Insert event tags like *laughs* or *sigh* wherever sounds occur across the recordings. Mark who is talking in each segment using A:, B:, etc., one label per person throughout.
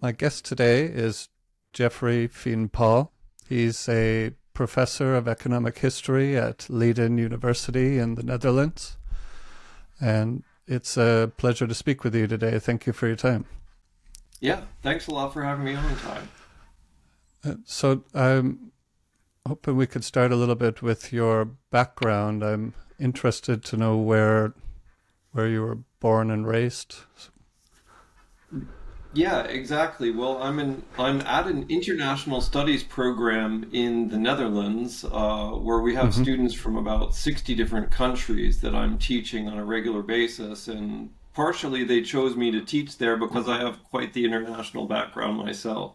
A: my guest today is Jeffrey Fynn-Paul. He's a professor of economic history at Leiden University in the Netherlands. And it's a pleasure to speak with you today. Thank you for your time.
B: Yeah, thanks a lot for having me on time.
A: Uh, so I'm hoping we could start a little bit with your background. I'm interested to know where where you were born and raised.
B: Yeah, exactly. Well, I'm in. I'm at an international studies program in the Netherlands, uh, where we have mm-hmm. students from about sixty different countries that I'm teaching on a regular basis, and partially they chose me to teach there because I have quite the international background myself.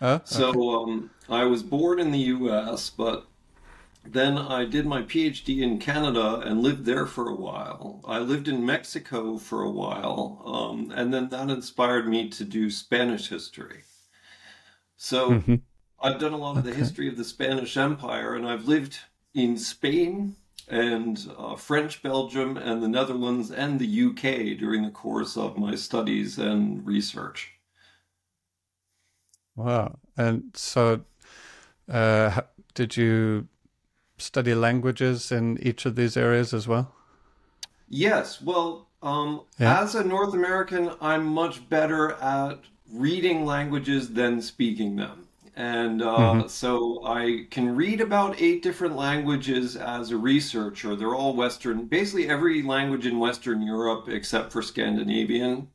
B: Uh, okay. So um, I was born in the U.S., but then I did my PhD in Canada and lived there for a while. I lived in Mexico for a while, um, and then that inspired me to do Spanish history. So mm-hmm. I've done a lot of the history of the Spanish Empire, and I've lived in Spain and uh, French Belgium and the Netherlands and the UK during the course of my studies and research.
A: Wow. And so, uh, did you study languages in each of these areas as well?
B: Yes. Well, um, yeah. as a North American, I'm much better at reading languages than speaking them. And uh, mm-hmm. so I can read about eight different languages as a researcher. They're all Western, basically every language in Western Europe except for Scandinavian.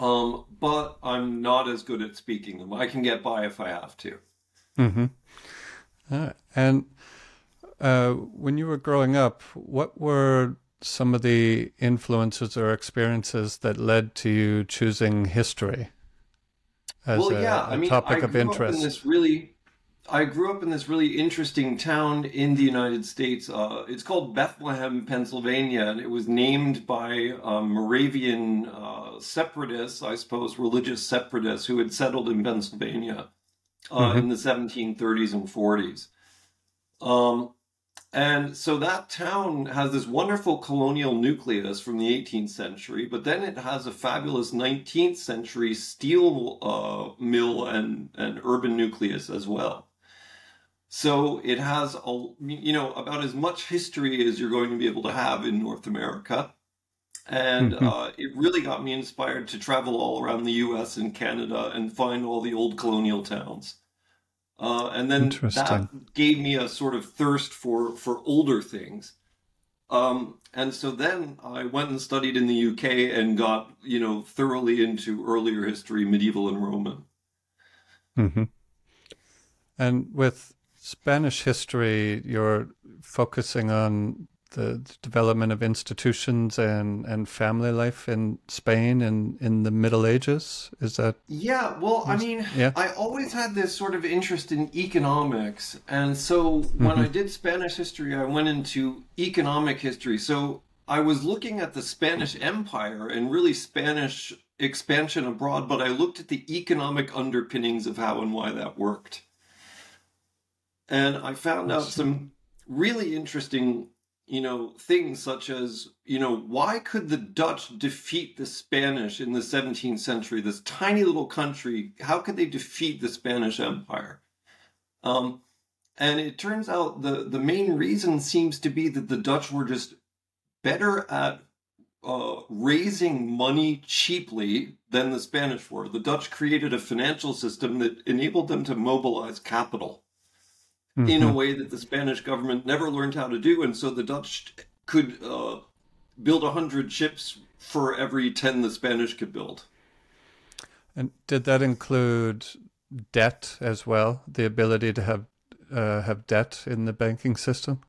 B: Um, but I'm not as good at speaking them. I can get by if I have to.
A: Mm-hmm. Uh, and uh, when you were growing up, what were some of the influences or experiences that led to you choosing history as well, a, yeah. a I mean, topic I of interest?
B: in this really, I grew up in this really interesting town in the United States. Uh, it's called Bethlehem, Pennsylvania, and it was named by um, Moravian uh, separatists, I suppose, religious separatists who had settled in Pennsylvania uh, mm-hmm. in the 1730s and 40s. Um, and so that town has this wonderful colonial nucleus from the 18th century, but then it has a fabulous 19th century steel uh, mill and, and urban nucleus as well. So it has, a, you know, about as much history as you're going to be able to have in North America. And mm-hmm. uh, it really got me inspired to travel all around the US and Canada and find all the old colonial towns. Uh, and then that gave me a sort of thirst for, for older things. Um, and so then I went and studied in the UK and got, you know, thoroughly into earlier history, medieval and Roman.
A: Mm-hmm. And with Spanish history, you're focusing on the development of institutions and, and family life in Spain and in the Middle Ages? Is that?
B: Yeah, well, I mean, yeah. I always had this sort of interest in economics. And so when mm-hmm. I did Spanish history, I went into economic history. So I was looking at the Spanish Empire and really Spanish expansion abroad, but I looked at the economic underpinnings of how and why that worked. And I found out some really interesting you know, things such as, you know, why could the Dutch defeat the Spanish in the 17th century? This tiny little country, how could they defeat the Spanish Empire? Um, and it turns out the, the main reason seems to be that the Dutch were just better at uh, raising money cheaply than the Spanish were. The Dutch created a financial system that enabled them to mobilize capital mm-hmm. in a mm-hmm. way that the Spanish government never learned how to do. And so the Dutch could uh, build 100 ships for every 10 the Spanish could build.
A: And did that include debt as well? The ability to have uh, have debt in the banking system?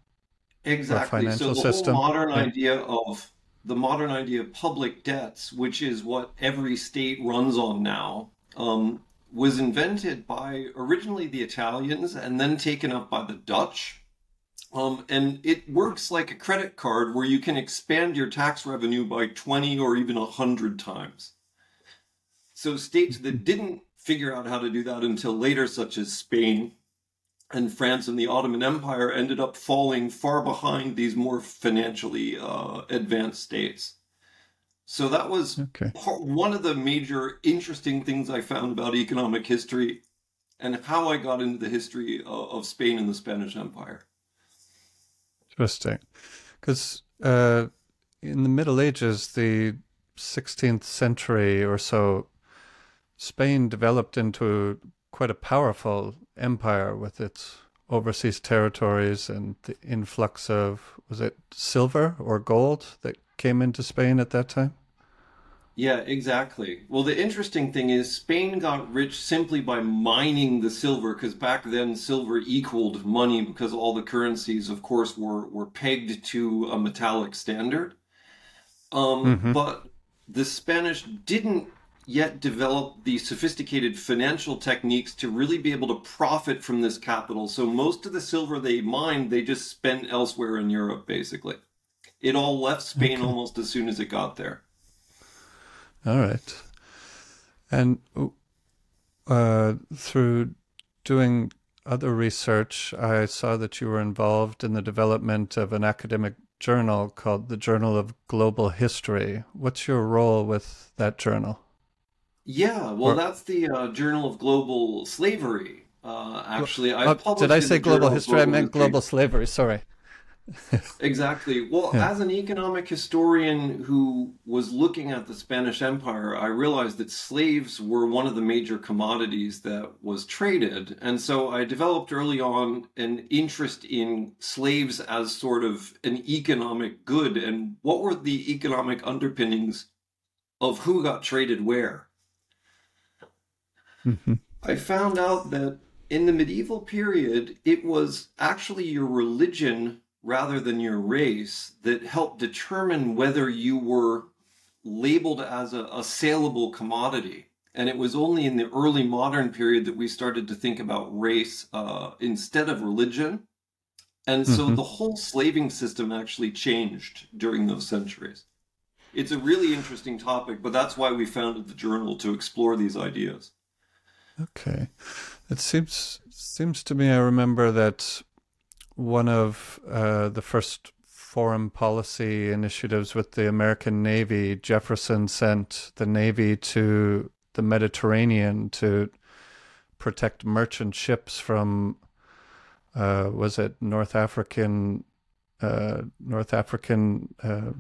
B: Exactly. So the system? whole modern yeah. idea of the modern idea of public debts, which is what every state runs on now, um, was invented by originally the Italians and then taken up by the Dutch. Um, and it works like a credit card where you can expand your tax revenue by 20 or even 100 times. So states that didn't figure out how to do that until later, such as Spain and France and the Ottoman Empire, ended up falling far behind these more financially uh, advanced states. So that was okay. part, one of the major interesting things I found about economic history and how I got into the history of, of Spain and the Spanish Empire.
A: Interesting. Because uh, in the Middle Ages, the 16th century or so, Spain developed into quite a powerful empire with its overseas territories and the influx of, was it silver or gold that came into Spain at that time?
B: Yeah, exactly. Well, the interesting thing is Spain got rich simply by mining the silver because back then silver equaled money because all the currencies, of course, were, were pegged to a metallic standard. Um, mm-hmm. But the Spanish didn't yet develop the sophisticated financial techniques to really be able to profit from this capital. So most of the silver they mined, they just spent elsewhere in Europe, basically. It all left Spain okay. almost as soon as it got there.
A: All right. And uh, through doing other research, I saw that you were involved in the development of an academic journal called the Journal of Global History. What's your role with that journal?
B: Yeah, well, or, that's the uh, Journal of Global Slavery. Uh, actually, I
A: oh, did I say global history? Global I meant history. global slavery. Sorry
B: exactly. Well, as an economic historian who was looking at the Spanish Empire, I realized that slaves were one of the major commodities that was traded. And so I developed early on an interest in slaves as sort of an economic good and what were the economic underpinnings of who got traded where. Mm-hmm. I found out that in the medieval period, it was actually your religion rather than your race that helped determine whether you were labeled as a, a saleable commodity. And it was only in the early modern period that we started to think about race uh, instead of religion. And so mm-hmm. the whole slaving system actually changed during those centuries. It's a really interesting topic, but that's why we founded the journal to explore these ideas.
A: Okay. It seems seems to me I remember that one of uh, the first foreign policy initiatives with the American Navy, Jefferson sent the Navy to the Mediterranean to protect merchant ships from, uh, was it North African, uh, North African uh,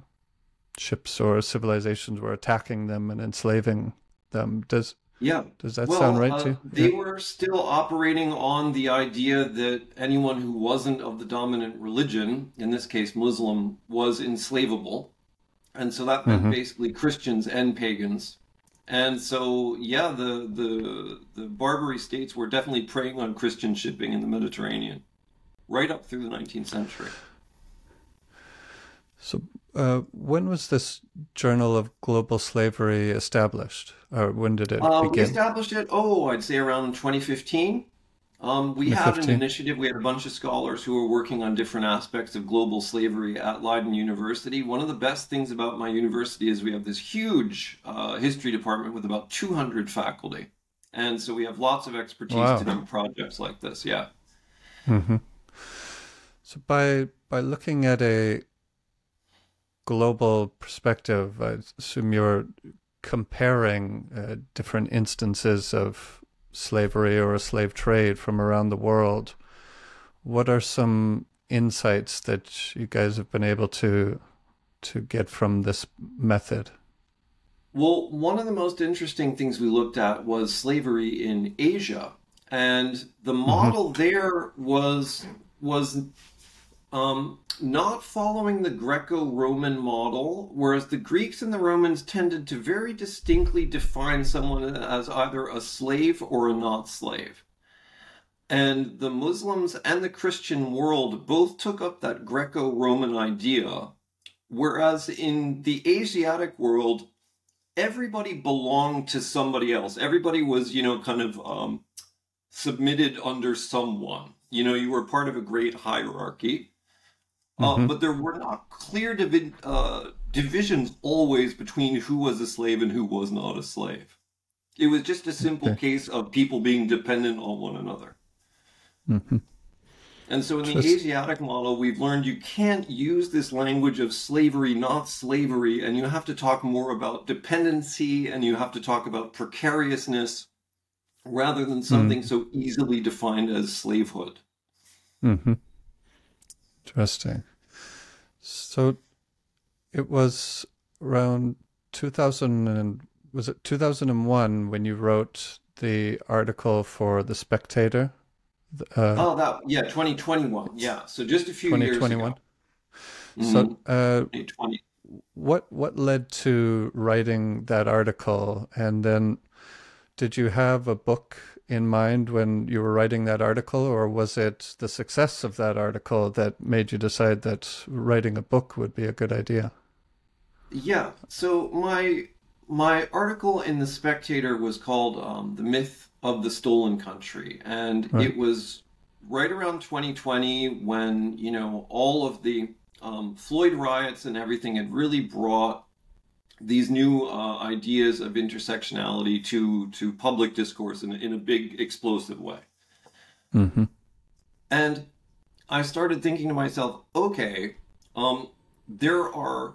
A: ships or civilizations were attacking them and enslaving them. Does
B: yeah.
A: Does that well, sound right uh, too?
B: They yeah. were still operating on the idea that anyone who wasn't of the dominant religion, in this case Muslim, was enslavable. And so that meant mm-hmm. basically Christians and pagans. And so, yeah, the, the the Barbary states were definitely preying on Christian shipping in the Mediterranean, right up through the 19th century.
A: So, uh, when was this Journal of Global Slavery established, or when did it uh, begin?
B: We established it, oh, I'd say around 2015. Um, we 2015. had an initiative. We had a bunch of scholars who were working on different aspects of global slavery at Leiden University. One of the best things about my university is we have this huge uh, history department with about 200 faculty, and so we have lots of expertise wow. to do projects like this. Yeah.
A: Mm-hmm. So by by looking at a global perspective, I assume you're comparing uh, different instances of slavery or a slave trade from around the world. What are some insights that you guys have been able to to get from this method?
B: Well, one of the most interesting things we looked at was slavery in Asia, and the mm-hmm. model mm-hmm. there was was um, not following the Greco Roman model, whereas the Greeks and the Romans tended to very distinctly define someone as either a slave or a not slave. And the Muslims and the Christian world both took up that Greco Roman idea, whereas in the Asiatic world, everybody belonged to somebody else. Everybody was, you know, kind of um, submitted under someone. You know, you were part of a great hierarchy. Uh, mm-hmm. but there were not clear divi- uh, divisions always between who was a slave and who was not a slave. It was just a simple okay. case of people being dependent on one another.
A: Mm-hmm.
B: And so in the Asiatic model, we've learned you can't use this language of slavery, not slavery, and you have to talk more about dependency and you have to talk about precariousness rather than something mm. so easily defined as slavehood.
A: Mm-hmm. Interesting. So it was around 2000 and was it 2001 when you wrote the article for the Spectator
B: uh, oh, that yeah, 2021. Yeah, so just a few 2021. years
A: ago. So, uh, what what led to writing that article, and then did you have a book in mind when you were writing that article, or was it the success of that article that made you decide that writing a book would be a good idea?
B: Yeah. So my my article in the Spectator was called um, "The Myth of the stolen country. And right. it was right around 2020 when, you know, all of the um, Floyd riots and everything had really brought these new uh, ideas of intersectionality to, to public discourse in, in a big, explosive way.
A: Mm-hmm.
B: And I started thinking to myself, okay, um, there are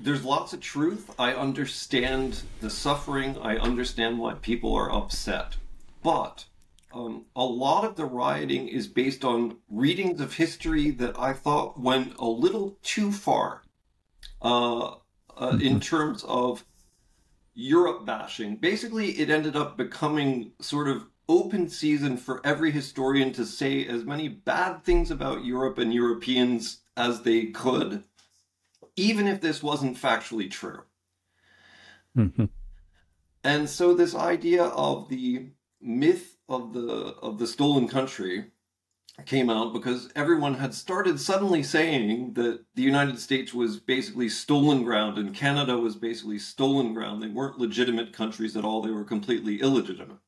B: there's lots of truth. I understand the suffering. I understand why people are upset. But um, a lot of the rioting is based on readings of history that I thought went a little too far uh, uh, mm-hmm. in terms of Europe bashing. Basically, it ended up becoming sort of open season for every historian to say as many bad things about Europe and Europeans as they could, even if this wasn't factually true.
A: Mm-hmm.
B: And so, this idea of the myth of the of the stolen country came out because everyone had started suddenly saying that the United States was basically stolen ground and Canada was basically stolen ground. They weren't legitimate countries at all, they were completely illegitimate.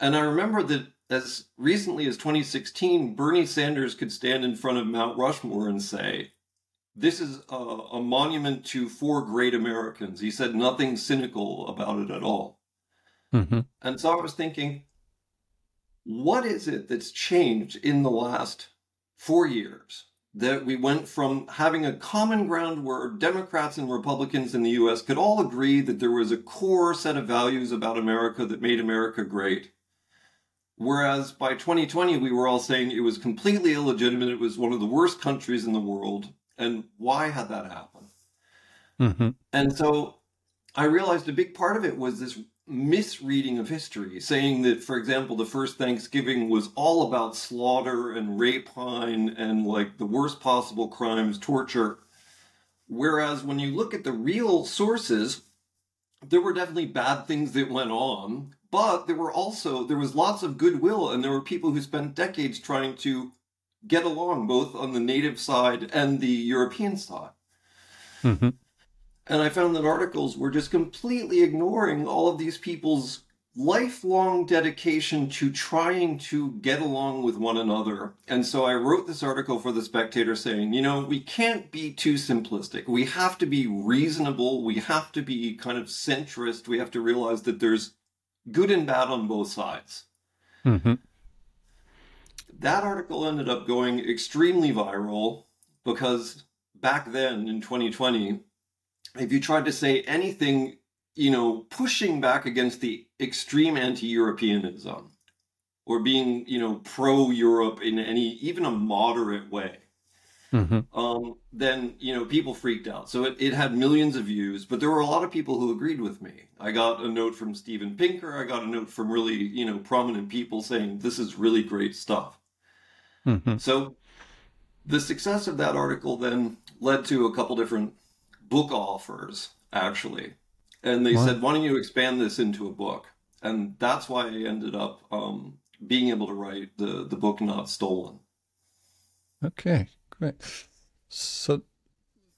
B: And I remember that as recently as 2016, Bernie Sanders could stand in front of Mount Rushmore and say, This is a, a monument to four great Americans. He said nothing cynical about it at all.
A: Mm-hmm.
B: And so I was thinking, what is it that's changed in the last four years that we went from having a common ground where Democrats and Republicans in the US could all agree that there was a core set of values about America that made America great? Whereas by 2020, we were all saying it was completely illegitimate, it was one of the worst countries in the world. And why had that happen?
A: Mm-hmm.
B: And so I realized a big part of it was this misreading of history, saying that, for example, the first Thanksgiving was all about slaughter and rapine and like the worst possible crimes, torture. Whereas when you look at the real sources, there were definitely bad things that went on, but there were also there was lots of goodwill and there were people who spent decades trying to get along both on the native side and the European side.
A: Mm-hmm.
B: And I found that articles were just completely ignoring all of these people's lifelong dedication to trying to get along with one another. And so I wrote this article for The Spectator saying, you know, we can't be too simplistic. We have to be reasonable. We have to be kind of centrist. We have to realize that there's good and bad on both sides.
A: Mm-hmm.
B: That article ended up going extremely viral because back then in 2020, if you tried to say anything, you know, pushing back against the extreme anti-Europeanism or being, you know, pro-Europe in any even a moderate way,
A: mm-hmm.
B: um, then you know people freaked out. So it, it had millions of views, but there were a lot of people who agreed with me. I got a note from Steven Pinker. I got a note from really you know prominent people saying this is really great stuff.
A: Mm-hmm.
B: So the success of that article then led to a couple different book offers actually, and they what? said, "Why don't you expand this into a book?" And that's why I ended up um, being able to write the the book Not Stolen.
A: Okay, great. So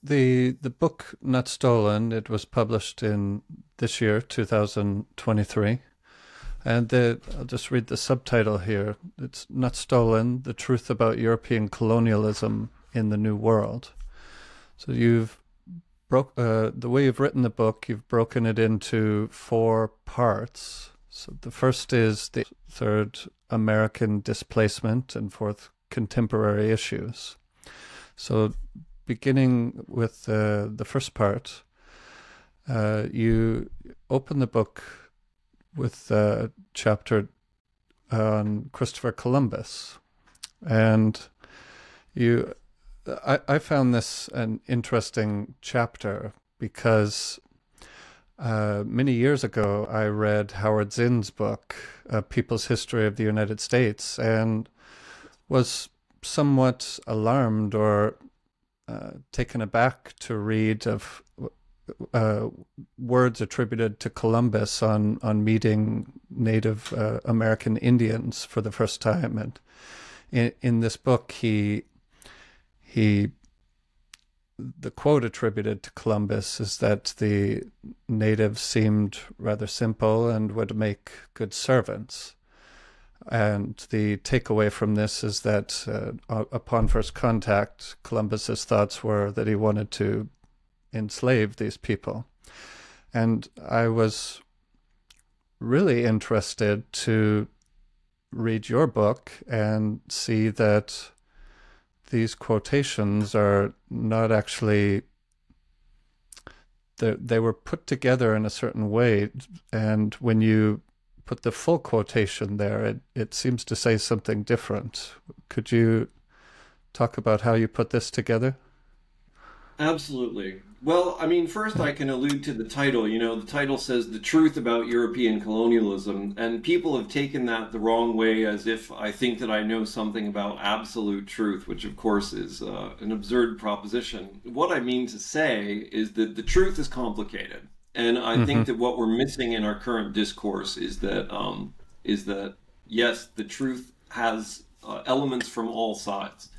A: the the book Not Stolen it was published in this year, 2023. And the, I'll just read the subtitle here. It's Not Stolen The Truth About European Colonialism in the New World. So you've broke uh, the way you've written the book. You've broken it into four parts. So the first is the third American displacement and fourth contemporary issues. So, beginning with uh, the first part, uh, you open the book with a chapter on Christopher Columbus, and you. I, I found this an interesting chapter because uh, many years ago I read Howard Zinn's book, A People's History of the United States, and was somewhat alarmed or uh, taken aback to read of uh, words attributed to Columbus on on meeting Native uh, American Indians for the first time, and in in this book he he the quote attributed to Columbus is that the natives seemed rather simple and would make good servants. And the takeaway from this is that uh, upon first contact, Columbus's thoughts were that he wanted to enslave these people. And I was really interested to read your book and see that these quotations are not actually they, were put together in a certain way and when you put the full quotation there it, it seems to say something different. Could you talk about how you put this together?
B: Absolutely well, I mean, first I can allude to the title. You know, the title says the truth about European colonialism, and people have taken that the wrong way as if I think that I know something about absolute truth, which of course is uh, an absurd proposition. What I mean to say is that the truth is complicated, and I mm-hmm. think that what we're missing in our current discourse is that um, is that yes, the truth has uh, elements from all sides,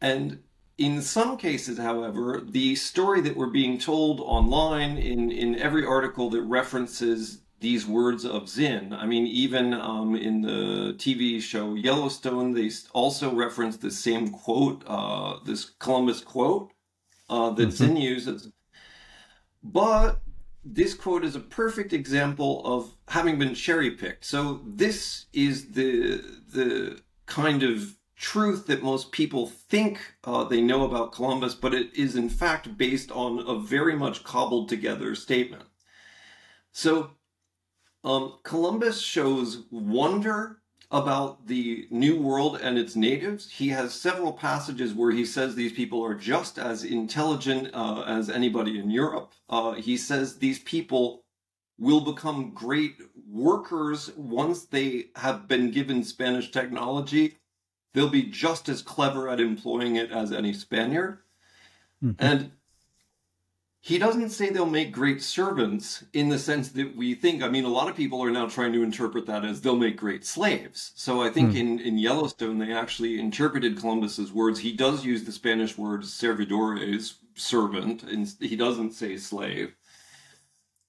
B: and in some cases, however, the story that we're being told online in, in every article that references these words of Zinn, I mean, even um, in the TV show Yellowstone, they also reference the same quote, uh, this Columbus quote uh, that mm-hmm. Zinn uses. But this quote is a perfect example of having been cherry picked. So this is the the kind of truth that most people think uh, they know about Columbus, but it is in fact based on a very much cobbled together statement. So, um, Columbus shows wonder about the New World and its natives. He has several passages where he says these people are just as intelligent uh, as anybody in Europe. Uh, he says these people will become great workers once they have been given Spanish technology they'll be just as clever at employing it as any Spaniard. Mm-hmm. And he doesn't say they'll make great servants in the sense that we think. I mean, a lot of people are now trying to interpret that as they'll make great slaves. So I think mm. in, in Yellowstone, they actually interpreted Columbus's words. He does use the Spanish word servidores, servant, and he doesn't say slave.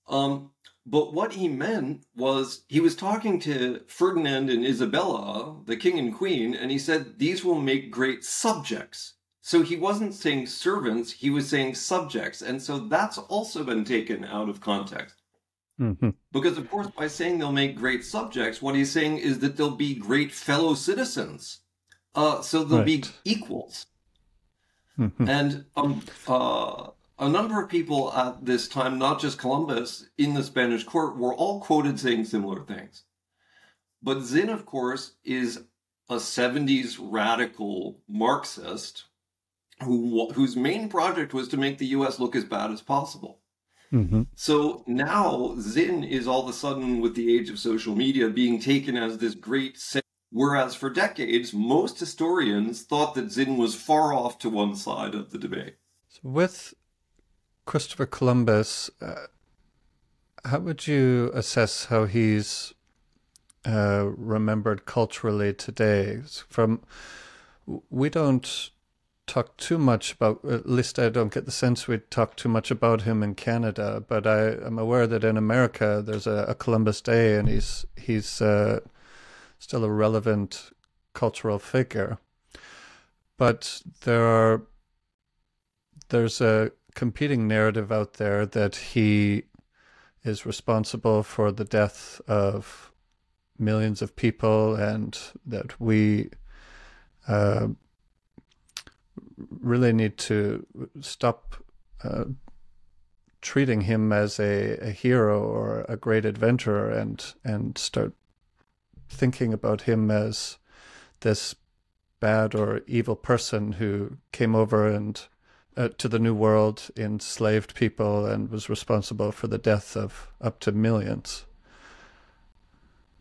B: Um, but what he meant was he was talking to Ferdinand and Isabella, the king and queen, and he said these will make great subjects. So he wasn't saying servants, he was saying subjects. And so that's also been taken out of context. Mm-hmm. Because, of course, by saying they'll make great subjects, what he's saying is that they'll be great fellow citizens. Uh, so they'll right. be equals. Mm-hmm. And um, uh, a number of people at this time, not just Columbus, in the Spanish court, were all quoted saying similar things. But Zinn, of course, is a 70s radical Marxist who, whose main project was to make the US look as bad as possible. Mm-hmm. So now Zinn is all of a sudden, with the age of social media, being taken as this great. Whereas for decades, most historians thought that Zinn was far off to one side of the debate.
A: So with Christopher Columbus, uh, how would you assess how he's uh, remembered culturally today? From we don't talk too much about. At least I don't get the sense we talk too much about him in Canada. But I am aware that in America there's a, a Columbus Day, and he's he's uh, still a relevant cultural figure. But there are there's a competing narrative out there that he is responsible for the death of millions of people and that we uh, really need to stop uh, treating him as a, a hero or a great adventurer and and start thinking about him as this bad or evil person who came over and uh, to the New World, enslaved people, and was responsible for the death of up to millions.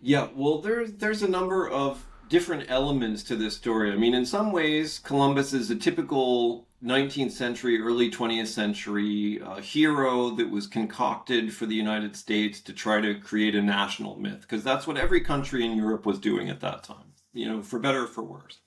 B: Yeah, well, there's there's a number of different elements to this story. I mean, in some ways, Columbus is a typical 19th century, early 20th century uh, hero that was concocted for the United States to try to create a national myth, because that's what every country in Europe was doing at that time, you know, for better or for worse.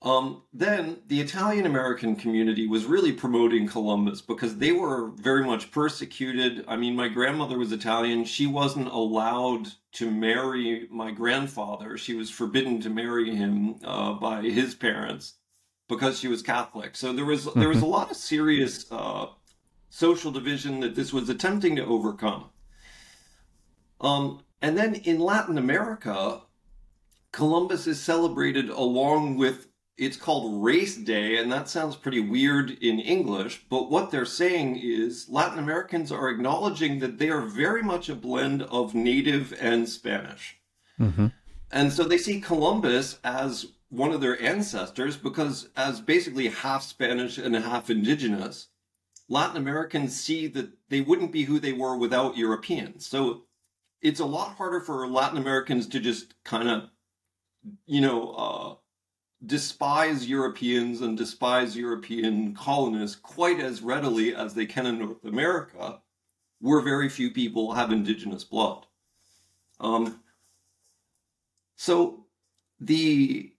B: Um, then the Italian American community was really promoting Columbus because they were very much persecuted. I mean, my grandmother was Italian. She wasn't allowed to marry my grandfather. She was forbidden to marry him uh, by his parents because she was Catholic. So there was there was a *laughs* lot of serious uh, social division that this was attempting to overcome. Um, and then in Latin America, Columbus is celebrated along with it's called Race Day, and that sounds pretty weird in English, but what they're saying is Latin Americans are acknowledging that they are very much a blend of native and Spanish. Mm-hmm. And so they see Columbus as one of their ancestors because, as basically half Spanish and half indigenous, Latin Americans see that they wouldn't be who they were without Europeans. So it's a lot harder for Latin Americans to just kind of, you know, uh, despise Europeans and despise European colonists quite as readily as they can in North America, where very few people have indigenous blood. Um, so the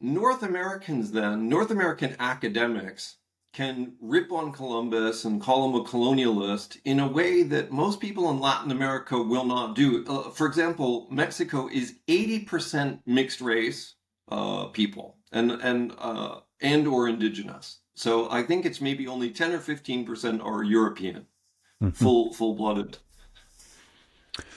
B: North Americans then, North American academics, can rip on Columbus and call him a colonialist in a way that most people in Latin America will not do. Uh, for example, Mexico is 80% mixed race uh, people and and uh, and or indigenous. So I think it's maybe only ten or fifteen percent are European, mm-hmm. full full blooded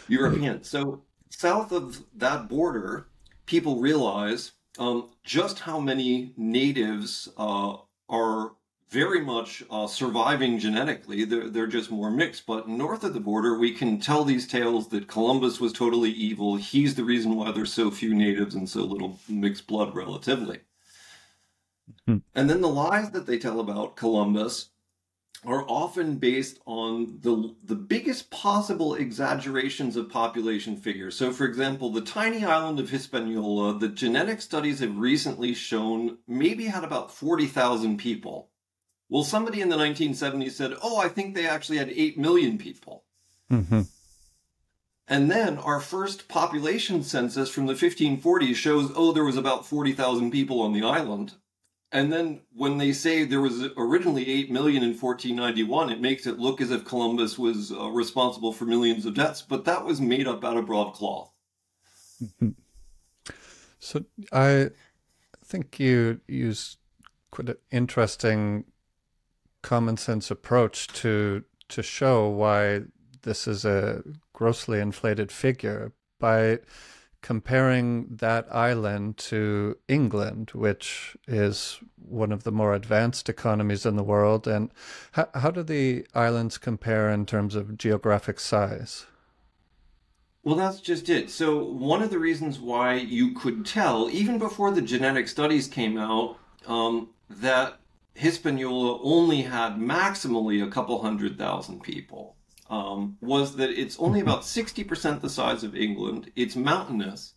B: European. So south of that border, people realize um, just how many natives uh, are very much uh, surviving genetically. They're, they're just more mixed. But north of the border, we can tell these tales that Columbus was totally evil. He's the reason why there's so few natives and so little mixed blood relatively. Hmm. And then the lies that they tell about Columbus are often based on the the biggest possible exaggerations of population figures. So for example, the tiny island of Hispaniola, the genetic studies have recently shown maybe had about 40,000 people. Well, somebody in the 1970s said, oh, I think they actually had 8 million people. Mm-hmm. And then our first population census from the 1540s shows, oh, there was about 40,000 people on the island. And then when they say there was originally 8 million in 1491, it makes it look as if Columbus was uh, responsible for millions of deaths, but that was made up out of broadcloth.
A: So I think you use quite an interesting common sense approach to to show why this is a grossly inflated figure by comparing that island to England, which is one of the more advanced economies in the world. And how, how do the islands compare in terms of geographic size?
B: Well, that's just it. So, one of the reasons why you could tell, even before the genetic studies came out, um, that Hispaniola only had maximally a couple hundred thousand people um, was that it's only mm-hmm. about 60% the size of England, it's mountainous,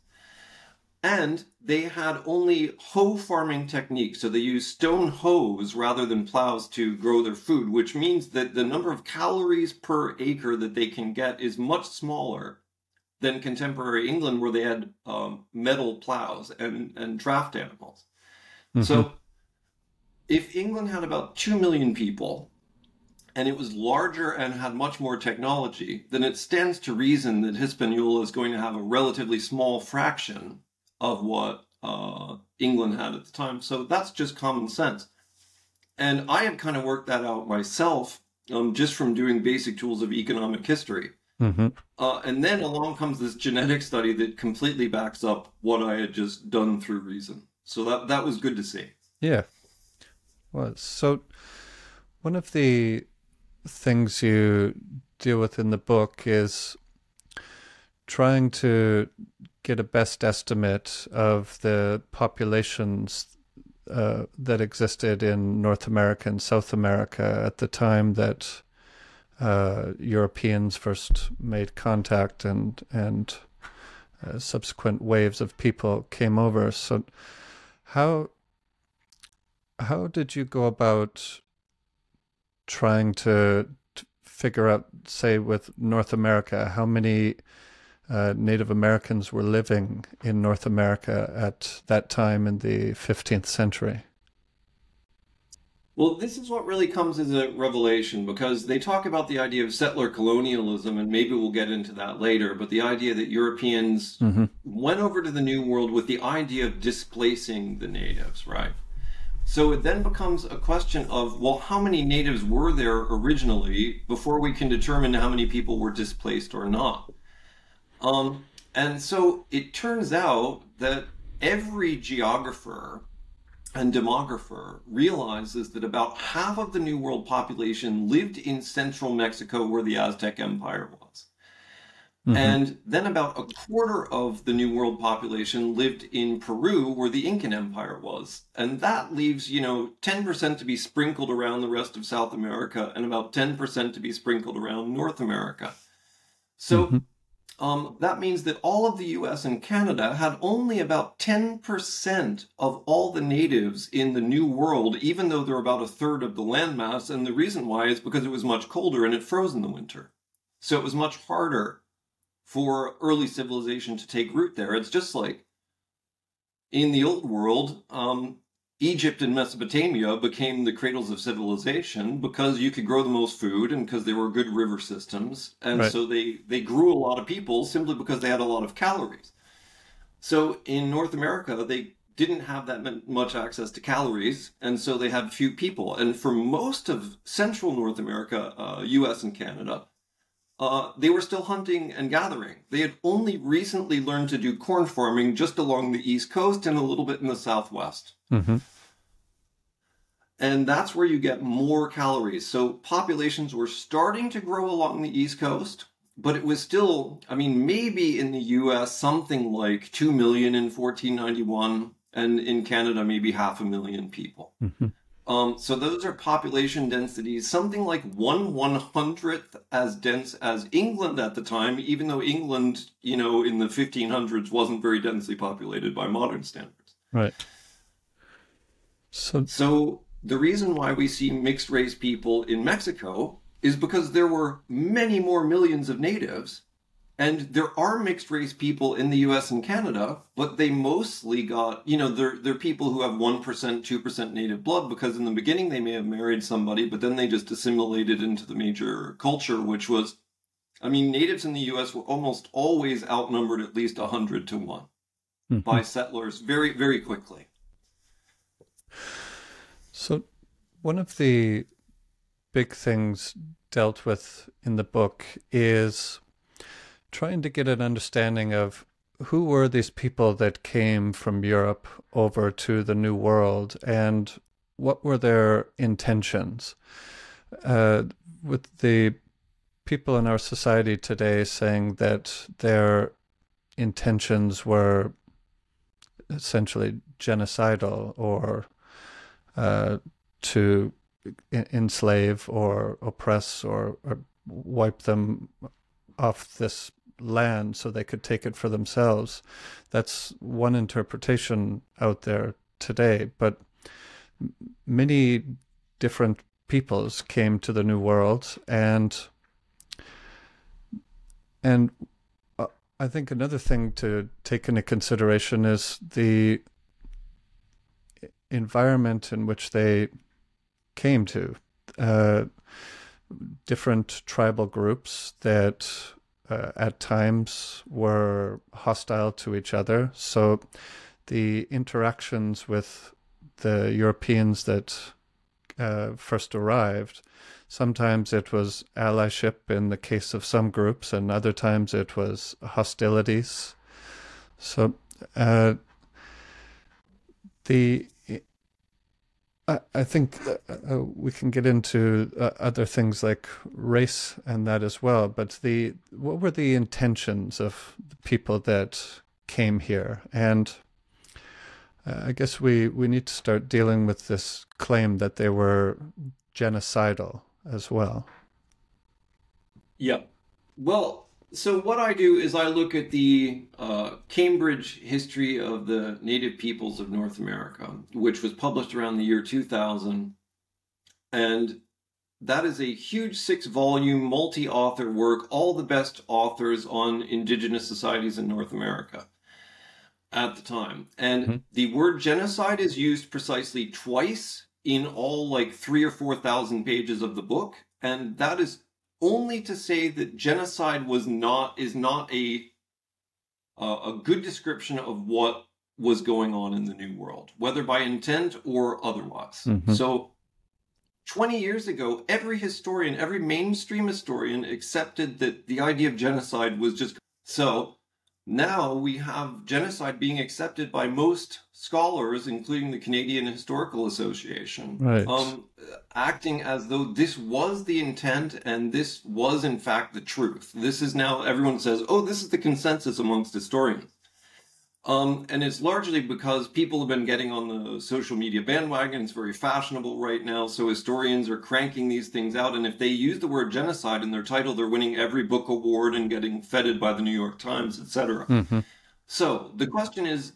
B: and they had only hoe farming techniques. So they use stone hoes rather than plows to grow their food, which means that the number of calories per acre that they can get is much smaller than contemporary England, where they had um, metal plows and, and draft animals. Mm-hmm. So if England had about 2 million people and it was larger and had much more technology, then it stands to reason that Hispaniola is going to have a relatively small fraction of what uh, England had at the time. So that's just common sense. And I had kind of worked that out myself um, just from doing basic tools of economic history. Mm-hmm. Uh, and then along comes this genetic study that completely backs up what I had just done through reason. So that that was good to see.
A: Yeah, was so. One of the things you deal with in the book is trying to get a best estimate of the populations uh, that existed in North America and South America at the time that uh, Europeans first made contact and and uh, subsequent waves of people came over. So, how how did you go about trying to, to figure out, say, with North America, how many uh, Native Americans were living in North America at that time in the 15th century?
B: Well, this is what really comes as a revelation because they talk about the idea of settler colonialism, and maybe we'll get into that later, but the idea that Europeans mm-hmm. went over to the New World with the idea of displacing the natives, right? So it then becomes a question of, well, how many natives were there originally before we can determine how many people were displaced or not? Um, and so it turns out that every geographer and demographer realizes that about half of the New World population lived in central Mexico where the Aztec Empire was. Mm-hmm. And then about a quarter of the New World population lived in Peru, where the Incan Empire was. And that leaves, you know, 10% to be sprinkled around the rest of South America and about 10% to be sprinkled around North America. So mm-hmm. um, that means that all of the US and Canada had only about 10% of all the natives in the New World, even though they're about a third of the landmass. And the reason why is because it was much colder and it froze in the winter. So it was much harder for early civilization to take root there. It's just like in the old world, um, Egypt and Mesopotamia became the cradles of civilization because you could grow the most food and because there were good river systems. And right. so they, they grew a lot of people simply because they had a lot of calories. So in North America, they didn't have that much access to calories, and so they had few people. And for most of Central North America, uh, US and Canada, uh, they were still hunting and gathering. They had only recently learned to do corn farming just along the East Coast and a little bit in the Southwest. Mm-hmm. And that's where you get more calories. So populations were starting to grow along the East Coast, but it was still, I mean, maybe in the US, something like 2 million in 1491, and in Canada, maybe half a million people. Mm-hmm. Um, so those are population densities, something like one one hundredth as dense as England at the time, even though England, you know, in the 1500s wasn't very densely populated by modern standards.
A: Right.
B: So, so the reason why we see mixed race people in Mexico is because there were many more millions of natives and there are mixed race people in the US and Canada, but they mostly got, you know, they're, they're people who have 1%, 2% native blood because in the beginning they may have married somebody, but then they just assimilated into the major culture, which was, I mean, natives in the US were almost always outnumbered at least 100 to one mm-hmm. by settlers very, very quickly.
A: So, one of the big things dealt with in the book is trying to get an understanding of who were these people that came from Europe over to the New World and what were their intentions? Uh, with the people in our society today saying that their intentions were essentially genocidal or uh, to enslave or oppress or, or wipe them off this land so they could take it for themselves. That's one interpretation out there today. But many different peoples came to the New World, and and uh, I think another thing to take into consideration is the environment in which they came to. Uh, different tribal groups that uh, at times were hostile to each other. So the interactions with the Europeans that uh, first arrived, sometimes it was allyship in the case of some groups, and other times it was hostilities. So uh, the I, I think uh, uh, we can get into uh, other things like race and that as well. But the what were the intentions of the people that came here? And uh, I guess we we need to start dealing with this claim that they were genocidal as well.
B: Yeah. Well, so what I do is I look at the uh, Cambridge History of the Native Peoples of North America, which was published around the year 2000, and that is a huge six-volume, multi-author work. All the best authors on indigenous societies in North America at the time, and mm-hmm. the word genocide is used precisely twice in all like three or four thousand pages of the book, and that is only to say that genocide was not is not a uh, a good description of what was going on in the new world, whether by intent or otherwise. Mm-hmm. So 20 years ago, every historian, every mainstream historian accepted that the idea of genocide was just so now we have genocide being accepted by most scholars, including the Canadian Historical Association,
A: right.
B: um, acting as though this was the intent and this was in fact the truth. This is now everyone says, "Oh, this is the consensus amongst historians." Um, and it's largely because people have been getting on the social media bandwagon. It's very fashionable right now. So historians are cranking these things out. And if they use the word genocide in their title, they're winning every book award and getting feted by the New York Times, etc. Mm-hmm. So the question is,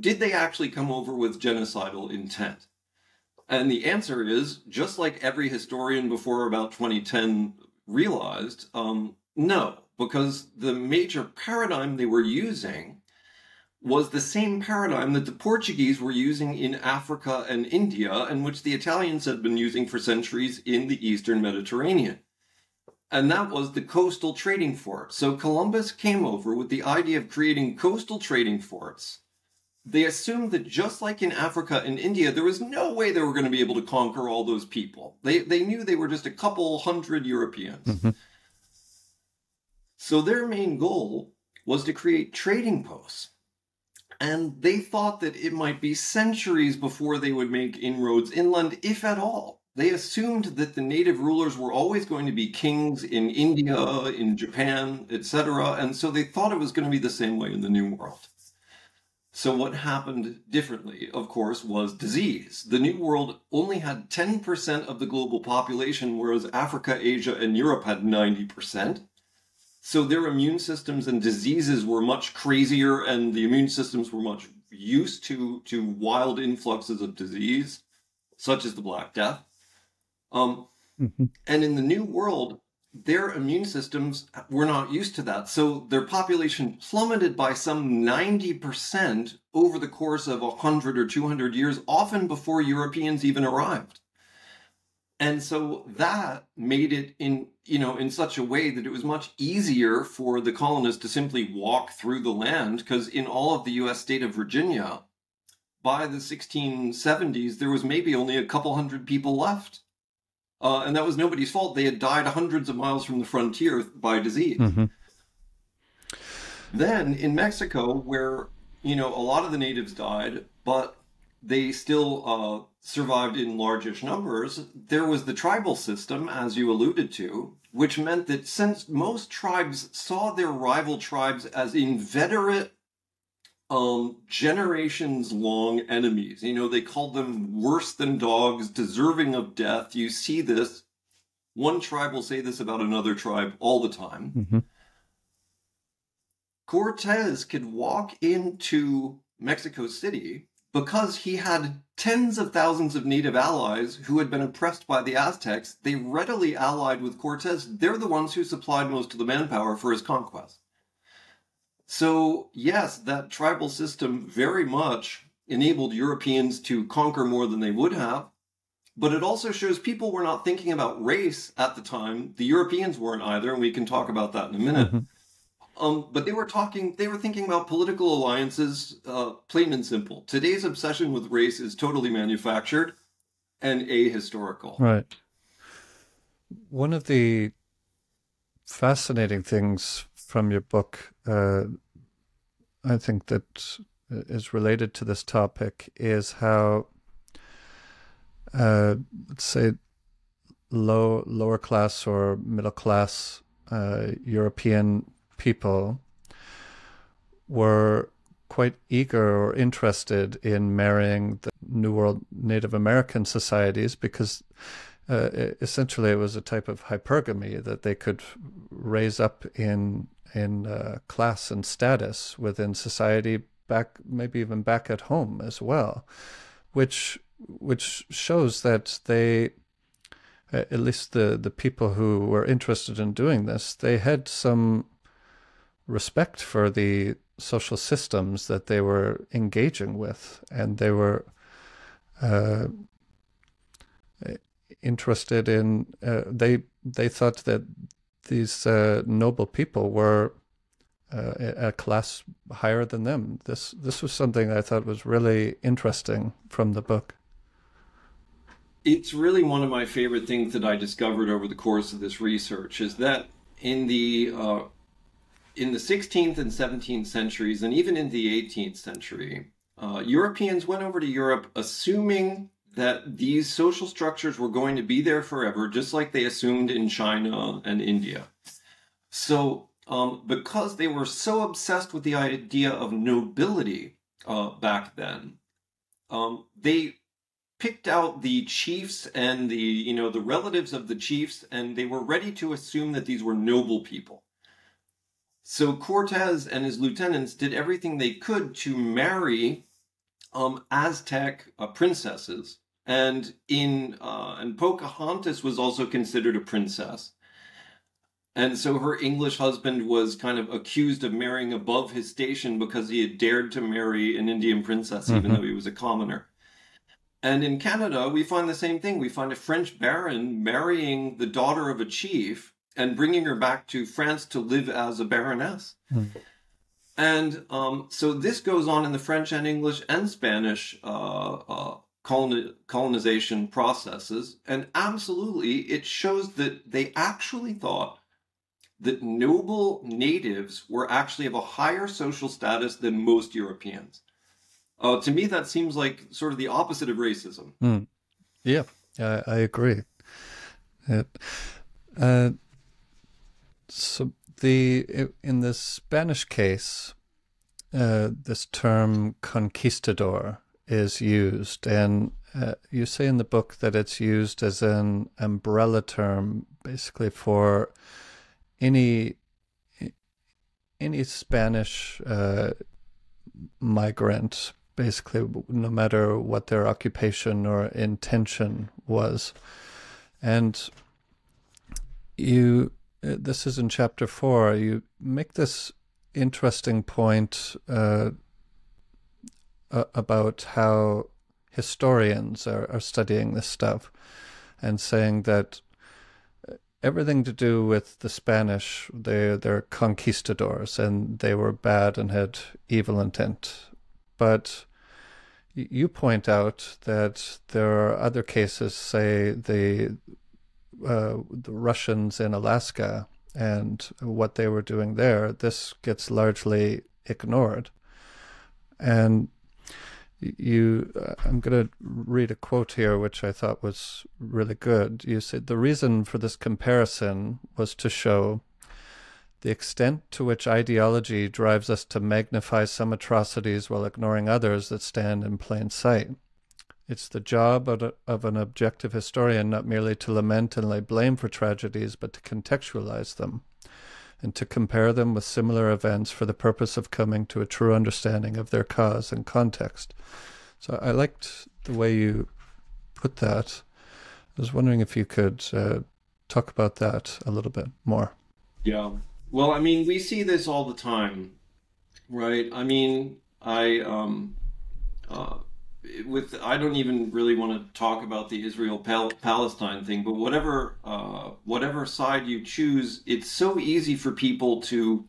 B: did they actually come over with genocidal intent? And the answer is, just like every historian before about 2010 realized, um, no, because the major paradigm they were using was the same paradigm that the Portuguese were using in Africa and India, and which the Italians had been using for centuries in the Eastern Mediterranean. And that was the coastal trading fort. So Columbus came over with the idea of creating coastal trading forts. They assumed that just like in Africa and India, there was no way they were going to be able to conquer all those people. They, they knew they were just a couple hundred Europeans. Mm-hmm. So their main goal was to create trading posts and they thought that it might be centuries before they would make inroads inland, if at all. They assumed that the native rulers were always going to be kings in India, in Japan, etc., and so they thought it was going to be the same way in the New World. So, what happened differently, of course, was disease. The New World only had 10% of the global population, whereas Africa, Asia, and Europe had 90%. So their immune systems and diseases were much crazier, and the immune systems were much used to to wild influxes of disease, such as the Black Death. Um, mm-hmm. And in the New World, their immune systems were not used to that. So their population plummeted by some 90% over the course of 100 or 200 years, often before Europeans even arrived. And so that made it in, you know, in such a way that it was much easier for the colonists to simply walk through the land because in all of the US state of Virginia, by the 1670s, there was maybe only a couple hundred people left. Uh, and that was nobody's fault. They had died hundreds of miles from the frontier by disease. Mm-hmm. Then in Mexico, where, you know, a lot of the natives died, but they still uh, survived in largish numbers, there was the tribal system, as you alluded to, which meant that since most tribes saw their rival tribes as inveterate, um, generations long enemies, you know, they called them worse than dogs, deserving of death. You see this. One tribe will say this about another tribe all the time. Mm-hmm. Cortez could walk into Mexico City because he had tens of thousands of native allies who had been oppressed by the Aztecs, they readily allied with Cortes. They're the ones who supplied most of the manpower for his conquest. So, yes, that tribal system very much enabled Europeans to conquer more than they would have. But it also shows people were not thinking about race at the time. The Europeans weren't either, and we can talk about that in a minute. Mm-hmm. Um, but they were talking, they were thinking about political alliances, uh, plain and simple. Today's obsession with race is totally manufactured and ahistorical.
A: Right. One of the fascinating things from your book, uh, I think that is related to this topic is how, uh, let's say, low lower class or middle class uh, European people were quite eager or interested in marrying the New World Native American societies because uh, essentially it was a type of hypergamy that they could raise up in in uh, class and status within society back maybe even back at home as well which which shows that they at least the the people who were interested in doing this they had some respect for the social systems that they were engaging with and they were uh, interested in uh, they they thought that these uh, noble people were uh, a class higher than them. This this was something I thought was really interesting from the book.
B: It's really one of my favorite things that I discovered over the course of this research is that in the uh, in the 16th and 17th centuries, and even in the 18th century, uh, Europeans went over to Europe assuming that these social structures were going to be there forever, just like they assumed in China and India. So, um, because they were so obsessed with the idea of nobility uh, back then, um, they picked out the chiefs and the you know the relatives of the chiefs, and they were ready to assume that these were noble people. So Cortez and his lieutenants did everything they could to marry um, Aztec uh, princesses and in uh, and Pocahontas was also considered a princess. And so her English husband was kind of accused of marrying above his station because he had dared to marry an Indian princess, even mm-hmm. though he was a commoner. And in Canada, we find the same thing. We find a French baron marrying the daughter of a chief and bringing her back to France to live as a baroness. Mm. And um, so this goes on in the French and English and Spanish uh, uh, colonization processes. And absolutely, it shows that they actually thought that noble natives were actually of a higher social status than most Europeans. Uh, to me, that seems like sort of the opposite of racism.
A: Mm. Yeah, I, I agree. It, uh, so the in the Spanish case, uh, this term conquistador is used. And uh, you say in the book that it's used as an umbrella term, basically for any any Spanish uh, migrant, basically, no matter what their occupation or intention was. And you, uh, this is in chapter four, you make this interesting point uh, about how historians are, are studying this stuff and saying that uh, everything to do with the Spanish, they they're conquistadors and they were bad and had evil intent. But you point out that there are other cases, say the uh, the Russians in Alaska and what they were doing there. This gets largely ignored, and you uh, i'm going to read a quote here which i thought was really good you said the reason for this comparison was to show the extent to which ideology drives us to magnify some atrocities while ignoring others that stand in plain sight it's the job of an objective historian not merely to lament and lay blame for tragedies but to contextualize them and to compare them with similar events for the purpose of coming to a true understanding of their cause and context. So I liked the way you put that. I was wondering if you could uh, talk about that a little bit more.
B: Yeah. Well, I mean, we see this all the time, right? I mean, I um, uh, with I don't even really want to talk about the Israel Palestine thing, but whatever uh, whatever side you choose, it's so easy for people to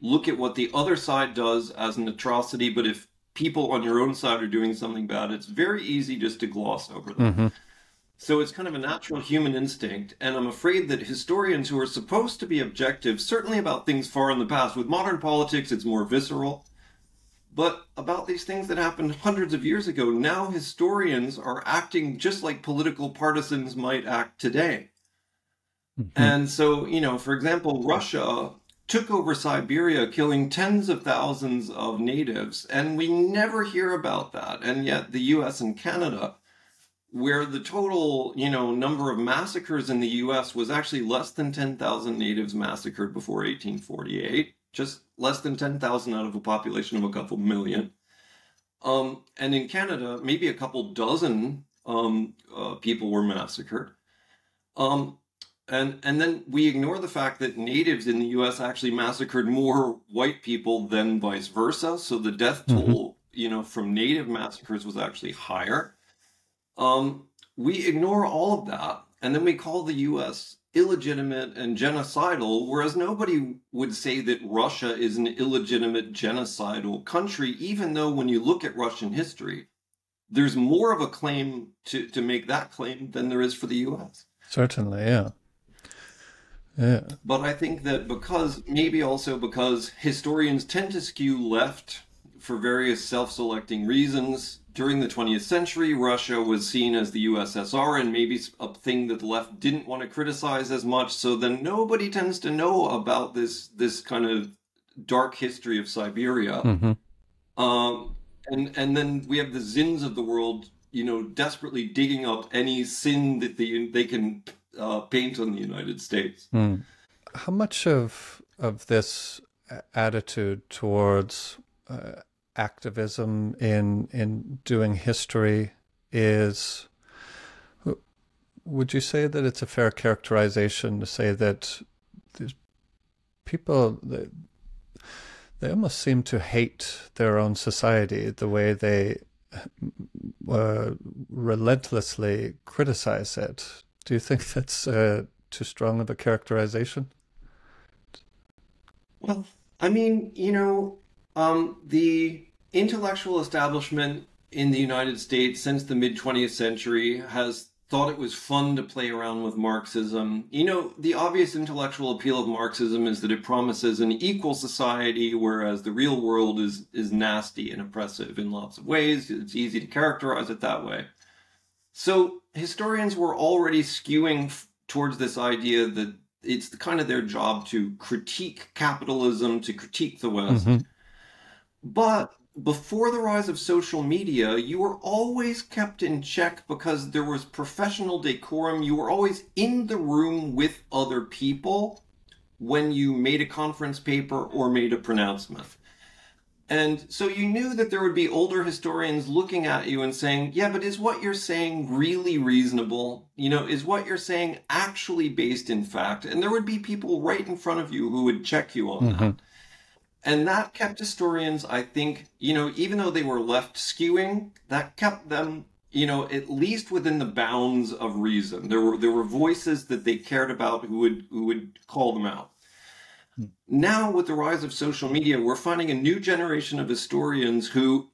B: look at what the other side does as an atrocity. But if people on your own side are doing something bad, it's very easy just to gloss over them. Mm-hmm. So it's kind of a natural human instinct, and I'm afraid that historians who are supposed to be objective, certainly about things far in the past, with modern politics, it's more visceral but about these things that happened hundreds of years ago. Now historians are acting just like political partisans might act today. Mm-hmm. And so, you know, for example, Russia took over Siberia, killing tens of thousands of natives, and we never hear about that. And yet, the US and Canada, where the total, you know, number of massacres in the US was actually less than 10,000 natives massacred before 1848, just less than 10,000 out of a population of a couple million. Um, and in Canada, maybe a couple dozen um, uh, people were massacred. Um, and and then we ignore the fact that natives in the U.S. actually massacred more white people than vice versa. So the death mm-hmm. toll, mm-hmm. you know, from native massacres was actually higher. Um, we ignore all of that, and then we call the U.S. illegitimate and genocidal, whereas nobody would say that Russia is an illegitimate genocidal country, even though when you look at Russian history, there's more of a claim to, to make that claim than there is for the U.S.
A: Certainly, yeah.
B: Yeah. But I think that because, maybe also because historians tend to skew left for various self selecting reasons, during the 20th century, Russia was seen as the USSR and maybe a thing that the left didn't want to criticize as much. So then nobody tends to know about this, this kind of dark history of Siberia. Mm-hmm. Um, and, and then we have the Zinns of the world, you know, desperately digging up any sin that they, they can uh, paint on the United States. Mm.
A: How much of of this attitude towards uh, activism in in doing history is? Would you say that it's a fair characterization to say that these people they, they almost seem to hate their own society the way they uh, relentlessly criticize it do you think *laughs* that's uh, too strong of a characterization?
B: Well, I mean, you know, um, the intellectual establishment in the United States since the mid 20th century has thought it was fun to play around with Marxism. You know, the obvious intellectual appeal of Marxism is that it promises an equal society, whereas the real world is is nasty and oppressive in lots of ways. It's easy to characterize it that way. So historians were already skewing towards this idea that it's the, kind of their job to critique capitalism, to critique the West. Mm-hmm. But before the rise of social media, you were always kept in check because there was professional decorum. You were always in the room with other people when you made a conference paper or made a pronouncement. And so you knew that there would be older historians looking at you and saying, yeah, but is what you're saying really reasonable? You know, is what you're saying actually based in fact? And there would be people right in front of you who would check you on mm-hmm. that. And that kept historians, I think, you know, even though they were left skewing, that kept them, you know, at least within the bounds of reason. There were there were voices that they cared about who would who would call them out. Now, with the rise of social media, we're finding a new generation of historians who,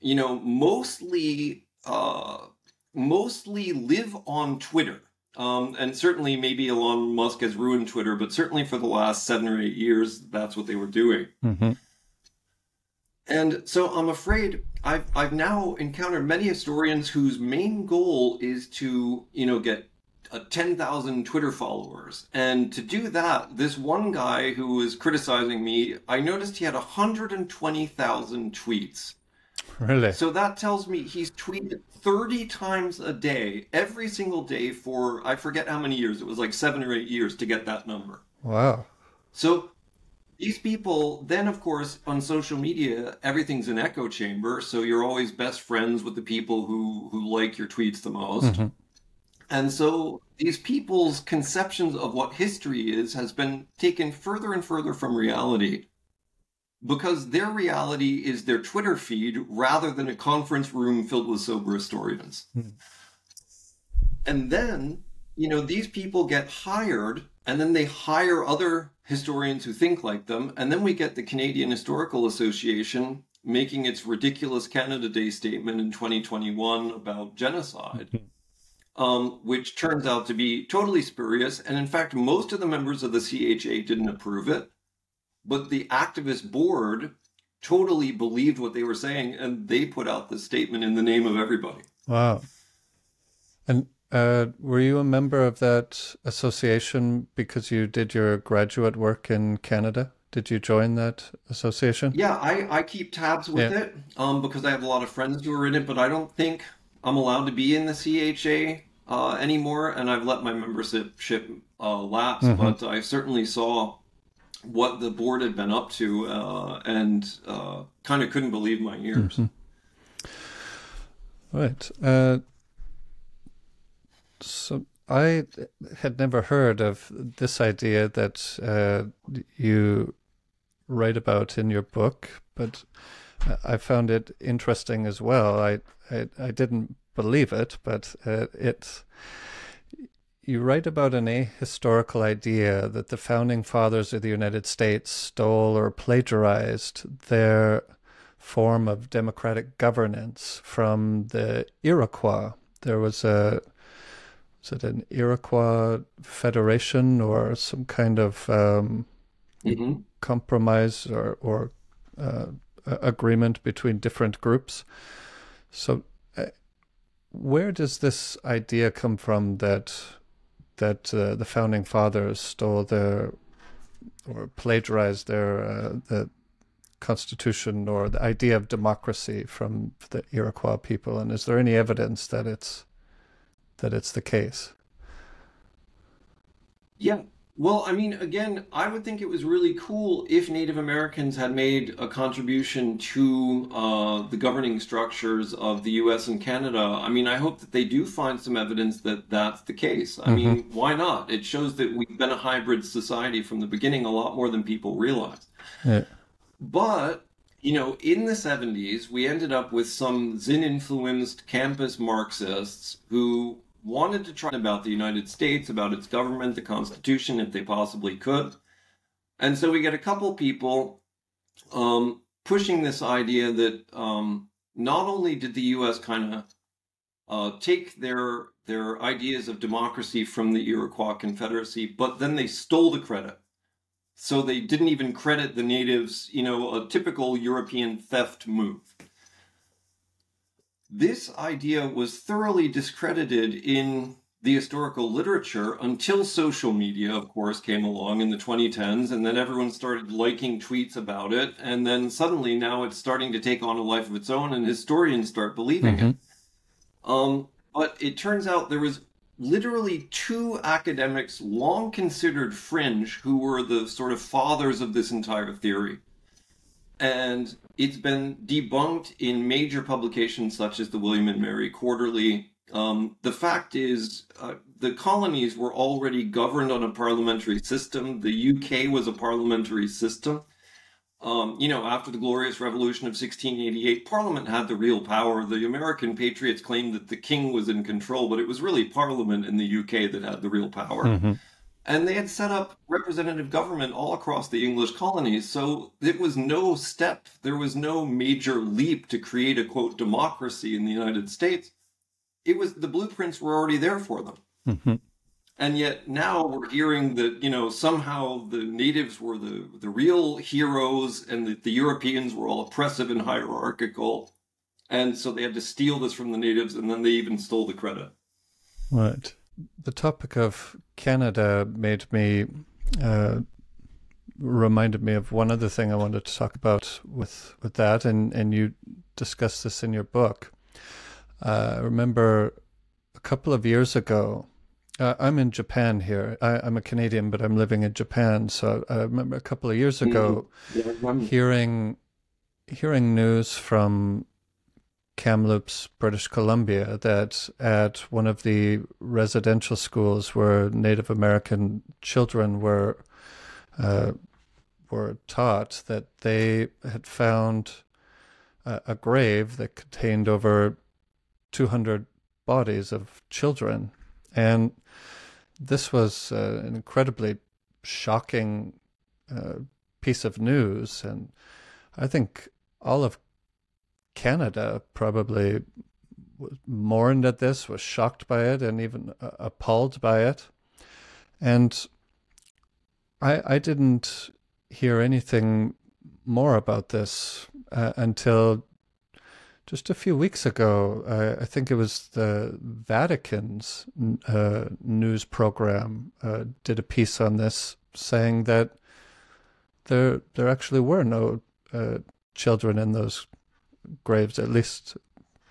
B: you know, mostly uh, mostly live on Twitter. Um, and certainly, maybe Elon Musk has ruined Twitter, but certainly for the last seven or eight years, that's what they were doing. Mm-hmm. And so I'm afraid I've I've now encountered many historians whose main goal is to you know get uh, 10,000 Twitter followers. And to do that, this one guy who was criticizing me, I noticed he had 120,000 tweets. *laughs*
A: Really?
B: So that tells me he's tweeted 30 times a day, every single day for, I forget how many years. It was like seven or eight years to get that number.
A: Wow.
B: So these people, then of course, on social media, everything's an echo chamber. So you're always best friends with the people who, who like your tweets the most. Mm-hmm. And so these people's conceptions of what history is has been taken further and further from reality because their reality is their Twitter feed rather than a conference room filled with sober historians. Hmm. And then, you know, these people get hired and then they hire other historians who think like them. And then we get the Canadian Historical Association making its ridiculous Canada Day statement in 2021 about genocide. Hmm um, which turns out to be totally spurious. And in fact, most of the members of the CHA didn't approve it. But the activist board totally believed what they were saying, and they put out the statement in the name of everybody.
A: Wow. And uh, were you a member of that association because you did your graduate work in Canada? Did you join that association?
B: Yeah, I, I keep tabs with yeah. it um, because I have a lot of friends who are in it, but I don't think I'm allowed to be in the CHA uh, anymore, and I've let my membership uh, lapse. Mm-hmm. But I certainly saw what the board had been up to, uh, and uh, kind of couldn't believe my ears. Mm-hmm.
A: Right. Uh, so I had never heard of this idea that uh, you write about in your book, but I found it interesting as well. I I, I didn't believe it, but uh, it. You write about an ahistorical idea that the founding fathers of the United States stole or plagiarized their form of democratic governance from the Iroquois. There was a is it an Iroquois federation or some kind of um, mm-hmm. compromise or or uh, agreement between different groups? So, uh, where does this idea come from that that uh, the founding fathers stole their or plagiarized their uh, the constitution or the idea of democracy from the Iroquois people? And is there any evidence that it's that it's the case?
B: Yeah, well, I mean, again, I would think it was really cool if Native Americans had made a contribution to uh, the governing structures of the U.S. and Canada. I mean, I hope that they do find some evidence that that's the case. I mm-hmm. mean, why not? It shows that we've been a hybrid society from the beginning a lot more than people realize. Yeah. But you know, in the 70s, we ended up with some Zinn influenced campus Marxists who wanted to try about the United States, about its government, the Constitution, if they possibly could. And so we get a couple people um, pushing this idea that um, not only did the U.S. kind of uh, take their their ideas of democracy from the Iroquois Confederacy, but then they stole the credit. So they didn't even credit the natives, you know, a typical European theft move. This idea was thoroughly discredited in the historical literature until social media, of course, came along in the 2010s, and then everyone started liking tweets about it. And then suddenly now it's starting to take on a life of its own, and historians start believing mm-hmm. it. Um, but it turns out there was literally two academics, long considered fringe, who were the sort of fathers of this entire theory and it's been debunked in major publications such as the William and Mary Quarterly. Um, the fact is, uh, the colonies were already governed on a parliamentary system. The UK was a parliamentary system. Um, you know, after the Glorious Revolution of 1688, Parliament had the real power. The American patriots claimed that the king was in control, but it was really Parliament in the UK that had the real power. Mm-hmm. And they had set up representative government all across the English colonies. So it was no step, there was no major leap to create a quote democracy in the United States. It was the blueprints were already there for them. Mm-hmm. And yet now we're hearing that, you know, somehow the natives were the, the real heroes and that the Europeans were all oppressive and hierarchical. And so they had to steal this from the natives and then they even stole the credit.
A: Right the topic of Canada made me uh, reminded me of one other thing I wanted to talk about with with that, and and you discussed this in your book. Uh, I remember a couple of years ago. Uh, I'm in Japan here. I, am a Canadian, but I'm living in Japan. So I remember a couple of years ago mm-hmm. hearing hearing news from Kamloops, British Columbia, that at one of the residential schools where Native American children were uh, were taught that they had found a, a grave that contained over 200 bodies of children, and this was uh, an incredibly shocking uh, piece of news, and I think all of Canada probably mourned at this, was shocked by it, and even uh, appalled by it. And I, I didn't hear anything more about this uh, until just a few weeks ago. I think it was the Vatican's uh, news program uh, did a piece on this, saying that there there actually were no uh, children in those graves. At least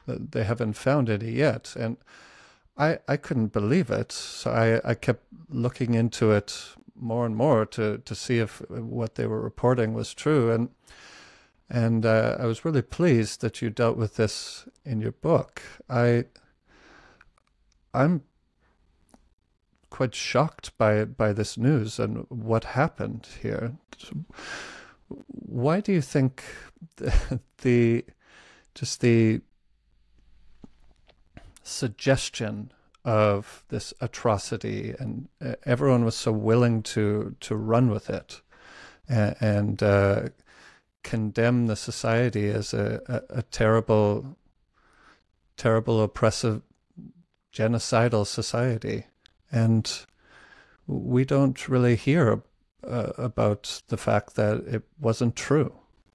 A: uh, they haven't found any yet, and I I couldn't believe it. So I I kept looking into it more and more to to see if what they were reporting was true, and and uh, I was really pleased that you dealt with this in your book. I I'm quite shocked by by this news and what happened here. Why do you think *laughs* the, the just the suggestion of this atrocity and uh, everyone was so willing to to run with it and, and uh, condemn the society as a, a, a terrible terrible oppressive genocidal society and we don't really hear uh, about the fact that it wasn't true.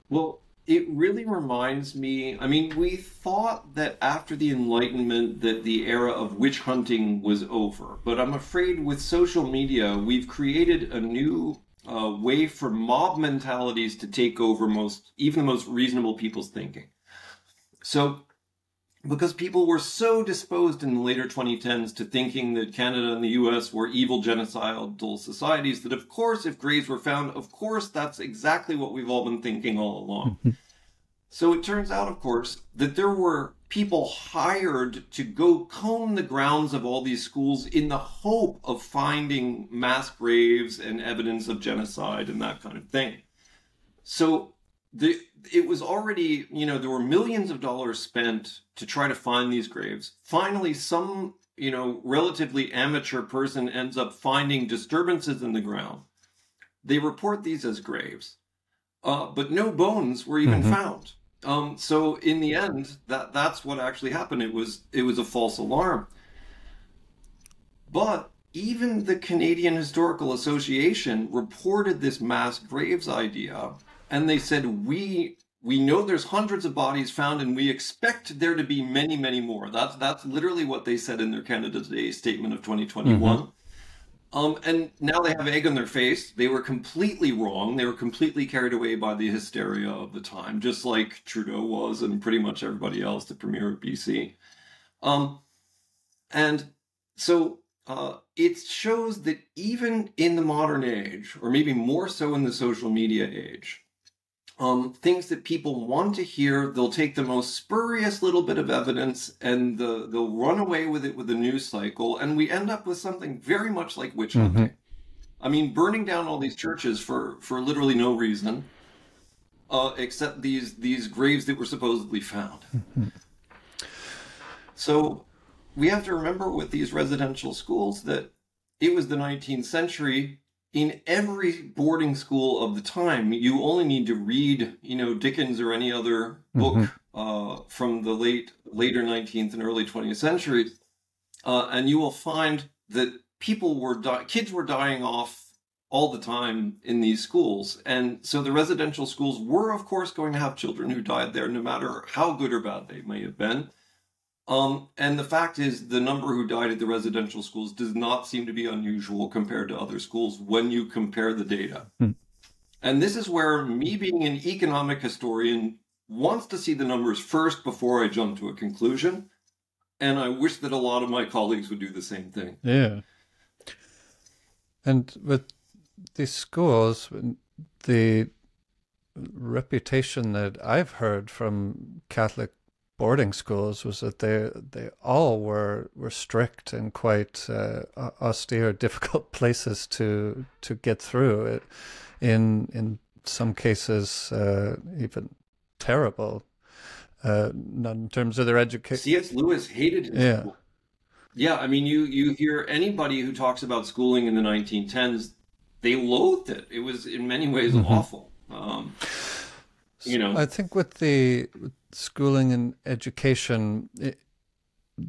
B: Well, it really reminds me. I mean, we thought that after the Enlightenment that the era of witch hunting was over, but I'm afraid with social media we've created a new uh, way for mob mentalities to take over most, even the most reasonable people's thinking. So because people were so disposed in the later 2010s to thinking that Canada and the US were evil genocidal societies that of course if graves were found, of course that's exactly what we've all been thinking all along. *laughs* so it turns out, of course, that there were people hired to go comb the grounds of all these schools in the hope of finding mass graves and evidence of genocide and that kind of thing. So the it was already you know there were millions of dollars spent to try to find these graves. Finally some you know relatively amateur person ends up finding disturbances in the ground. They report these as graves uh, but no bones were even mm-hmm. found. Um, so in the end that that's what actually happened. It was it was a false alarm. But even the Canadian Historical Association reported this mass graves idea and they said we we know there's hundreds of bodies found and we expect there to be many many more. That's that's literally what they said in their canada today statement of 2021 mm-hmm. um, and now they have egg on their face. They were completely wrong. They were completely carried away by the hysteria of the time just like trudeau was and pretty much everybody else the premier of bc um, and so uh, it shows that even in the modern age or maybe more so in the social media age um, things that people want to hear. They'll take the most spurious little bit of evidence and the, they'll run away with it with the news cycle, and we end up with something very much like witch mm-hmm. hunting. Mm-hmm. I mean, burning down all these churches for for literally no reason, uh, except these these graves that were supposedly found. Mm-hmm. So we have to remember with these residential schools that it was the 19th century in every boarding school of the time, you only need to read, you know, Dickens or any other book mm-hmm. uh, from the late later 19th and early 20th centuries, uh, and you will find that people were di- kids were dying off all the time in these schools, and so the residential schools were, of course, going to have children who died there, no matter how good or bad they may have been. Um, and the fact is, the number who died at the residential schools does not seem to be unusual compared to other schools when you compare the data. Hmm. And this is where me being an economic historian wants to see the numbers first before I jump to a conclusion. And I wish that a lot of my colleagues would do the same thing.
A: Yeah. And with these schools, the reputation that I've heard from Catholic boarding schools was that they they all were were strict and quite uh, austere, *laughs* difficult places to to get through. It, in in some cases, uh, even terrible. Uh, not in terms of their education.
B: C.S. Lewis hated his yeah. School. Yeah, I mean, you you hear anybody who talks about schooling in the 1910s, they loathed it. It was in many ways mm-hmm. awful. Um, you know,
A: I think with the schooling and education, it,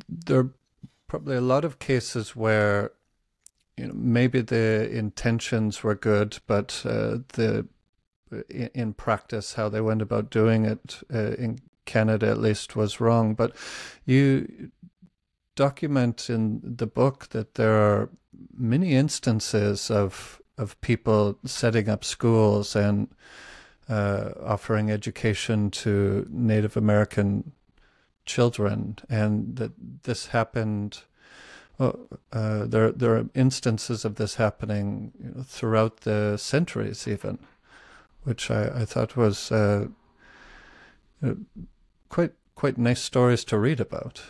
A: there are probably a lot of cases where you know maybe the intentions were good, but uh, the in, in practice how they went about doing it uh, in Canada at least was wrong. But you document in the book that there are many instances of of people setting up schools and uh, offering education to Native American children, and that this happened. Uh, there there are instances of this happening you know, throughout the centuries, even, which I, I thought was uh, quite quite nice stories to read about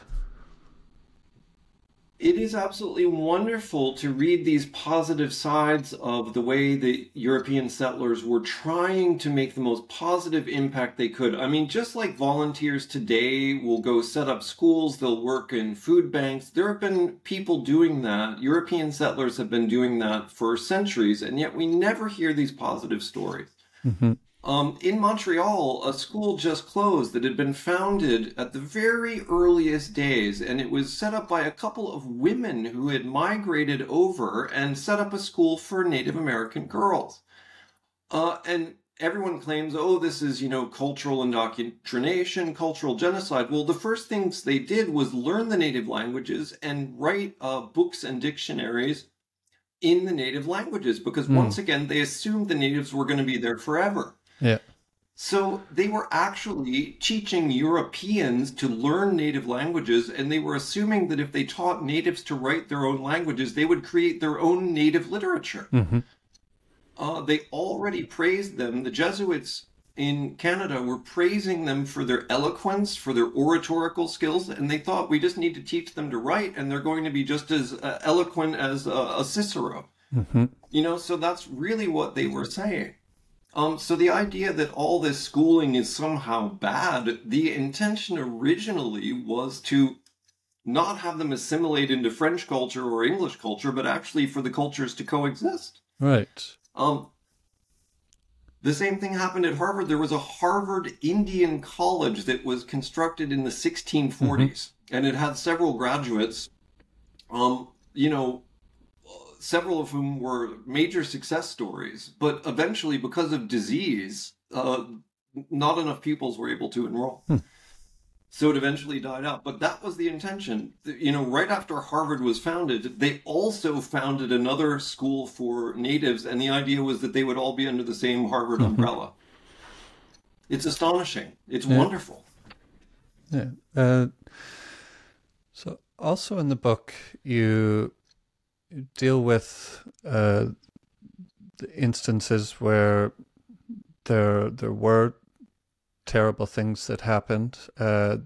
B: it is absolutely wonderful to read these positive sides of the way the European settlers were trying to make the most positive impact they could. I mean, just like volunteers today will go set up schools, they'll work in food banks. There have been people doing that. European settlers have been doing that for centuries, and yet we never hear these positive stories. Mm-hmm. Um, in Montreal, a school just closed that had been founded at the very earliest days, and it was set up by a couple of women who had migrated over and set up a school for Native American girls. Uh, and everyone claims, oh, this is, you know, cultural indoctrination, cultural genocide. Well, the first things they did was learn the native languages and write uh, books and dictionaries in the native languages because, mm. once again, they assumed the natives were going to be there forever. So they were actually teaching Europeans to learn native languages, and they were assuming that if they taught natives to write their own languages, they would create their own native literature. Mm-hmm. Uh, they already praised them. The Jesuits in Canada were praising them for their eloquence, for their oratorical skills, and they thought we just need to teach them to write, and they're going to be just as uh, eloquent as uh, a Cicero. Mm-hmm. You know, so that's really what they were saying. Um, so the idea that all this schooling is somehow bad, the intention originally was to not have them assimilate into French culture or English culture, but actually for the cultures to coexist.
A: Right.
B: Um, the same thing happened at Harvard. There was a Harvard Indian college that was constructed in the 1640s, mm-hmm. and it had several graduates. Um, you know, several of whom were major success stories, but eventually, because of disease, uh, not enough pupils were able to enroll. Hmm. So it eventually died out. But that was the intention. You know, right after Harvard was founded, they also founded another school for natives, and the idea was that they would all be under the same Harvard *laughs* umbrella. It's astonishing. It's yeah. wonderful.
A: Yeah. Uh, so, also in the book, you deal with uh, instances where there there were terrible things that happened. Uh,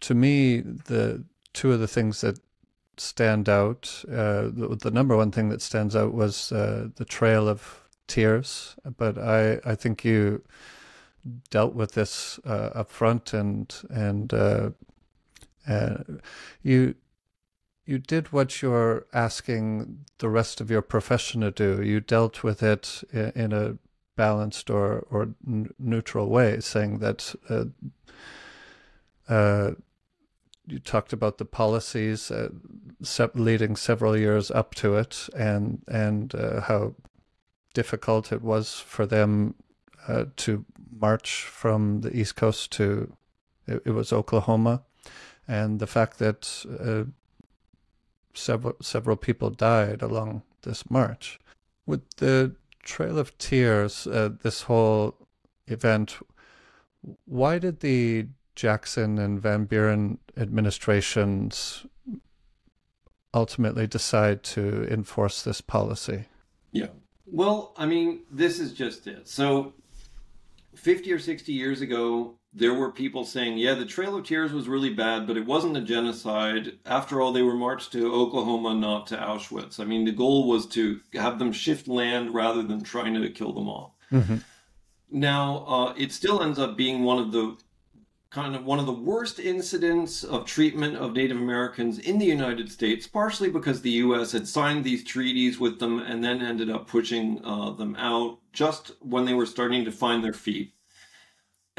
A: to me, the two of the things that stand out, uh, the, the, number one thing that stands out was uh, the Trail of Tears. But I, I think you dealt with this uh, up front and and uh, you you did what you're asking the rest of your profession to do. You dealt with it in a balanced or or neutral way, saying that uh, uh, you talked about the policies uh, leading several years up to it, and and uh, how difficult it was for them uh, to march from the East Coast to it, it was Oklahoma, and the fact that uh, several several people died along this march. With the Trail of Tears, uh, this whole event, why did the Jackson and Van Buren administrations ultimately decide to enforce this policy?
B: Yeah. Well, I mean, this is just it. So, 50 or 60 years ago, there were people saying, yeah, the Trail of Tears was really bad, but it wasn't a genocide. After all, they were marched to Oklahoma, not to Auschwitz. I mean, the goal was to have them shift land rather than trying to kill them all. Mm-hmm. Now, uh, it still ends up being one of the kind of one of the worst incidents of treatment of Native Americans in the United States, partially because the U.S. had signed these treaties with them and then ended up pushing uh, them out just when they were starting to find their feet.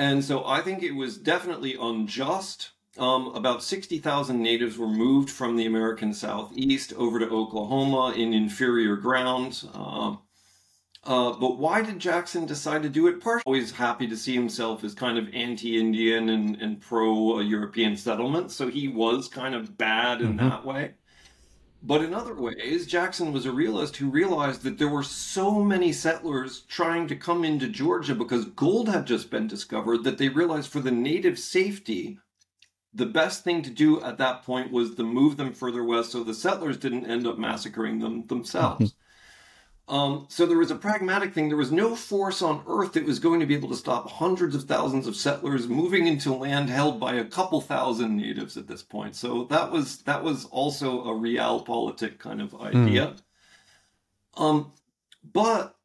B: And so I think it was definitely unjust. Um, about 60,000 natives were moved from the American Southeast over to Oklahoma in inferior ground. Uh, Uh, but why did Jackson decide to do it? Partially, always happy to see himself as kind of anti-Indian and, and pro-European settlement, so he was kind of bad in mm-hmm. that way. But in other ways, Jackson was a realist who realized that there were so many settlers trying to come into Georgia because gold had just been discovered that they realized for the native safety, the best thing to do at that point was to move them further west so the settlers didn't end up massacring them themselves. Um, so there was a pragmatic thing. There was no force on Earth that was going to be able to stop hundreds of thousands of settlers moving into land held by a couple thousand natives at this point. So that was that was also a realpolitik kind of idea. Mm. Um, but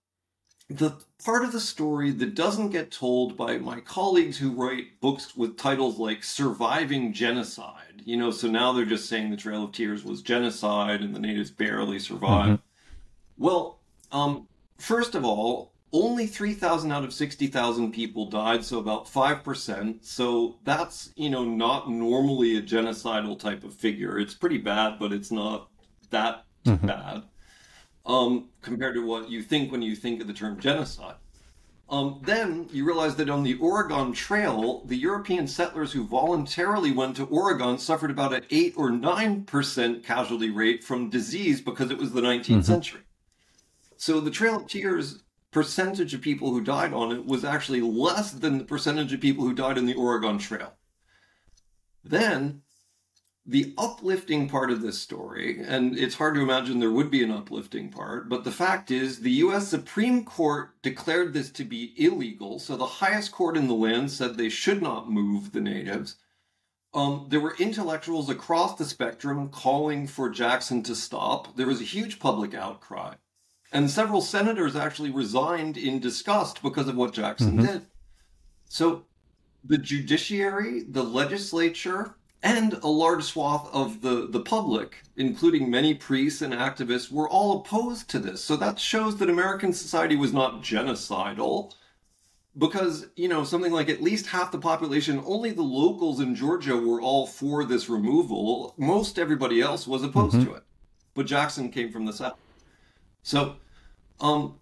B: the part of the story that doesn't get told by my colleagues who write books with titles like Surviving Genocide, you know, so now they're just saying the Trail of Tears was genocide and the natives barely survived. Mm-hmm. Well, um, first of all, only 3,000 out of 60,000 people died, so about 5%. So that's, you know, not normally a genocidal type of figure. It's pretty bad, but it's not that mm-hmm. bad um, compared to what you think when you think of the term genocide. Um, then you realize that on the Oregon Trail, the European settlers who voluntarily went to Oregon suffered about an 8 or 9% casualty rate from disease because it was the 19th mm-hmm. century. So the Trail of Tears percentage of people who died on it was actually less than the percentage of people who died in the Oregon Trail. Then the uplifting part of this story, and it's hard to imagine there would be an uplifting part, but the fact is the US Supreme Court declared this to be illegal. So the highest court in the land said they should not move the natives. Um, there were intellectuals across the spectrum calling for Jackson to stop. There was a huge public outcry. And several senators actually resigned in disgust because of what Jackson mm-hmm. did. So the judiciary, the legislature, and a large swath of the, the public, including many priests and activists, were all opposed to this. So that shows that American society was not genocidal. Because, you know, something like at least half the population, only the locals in Georgia were all for this removal. Most everybody else was opposed mm-hmm. to it. But Jackson came from the South. So, um,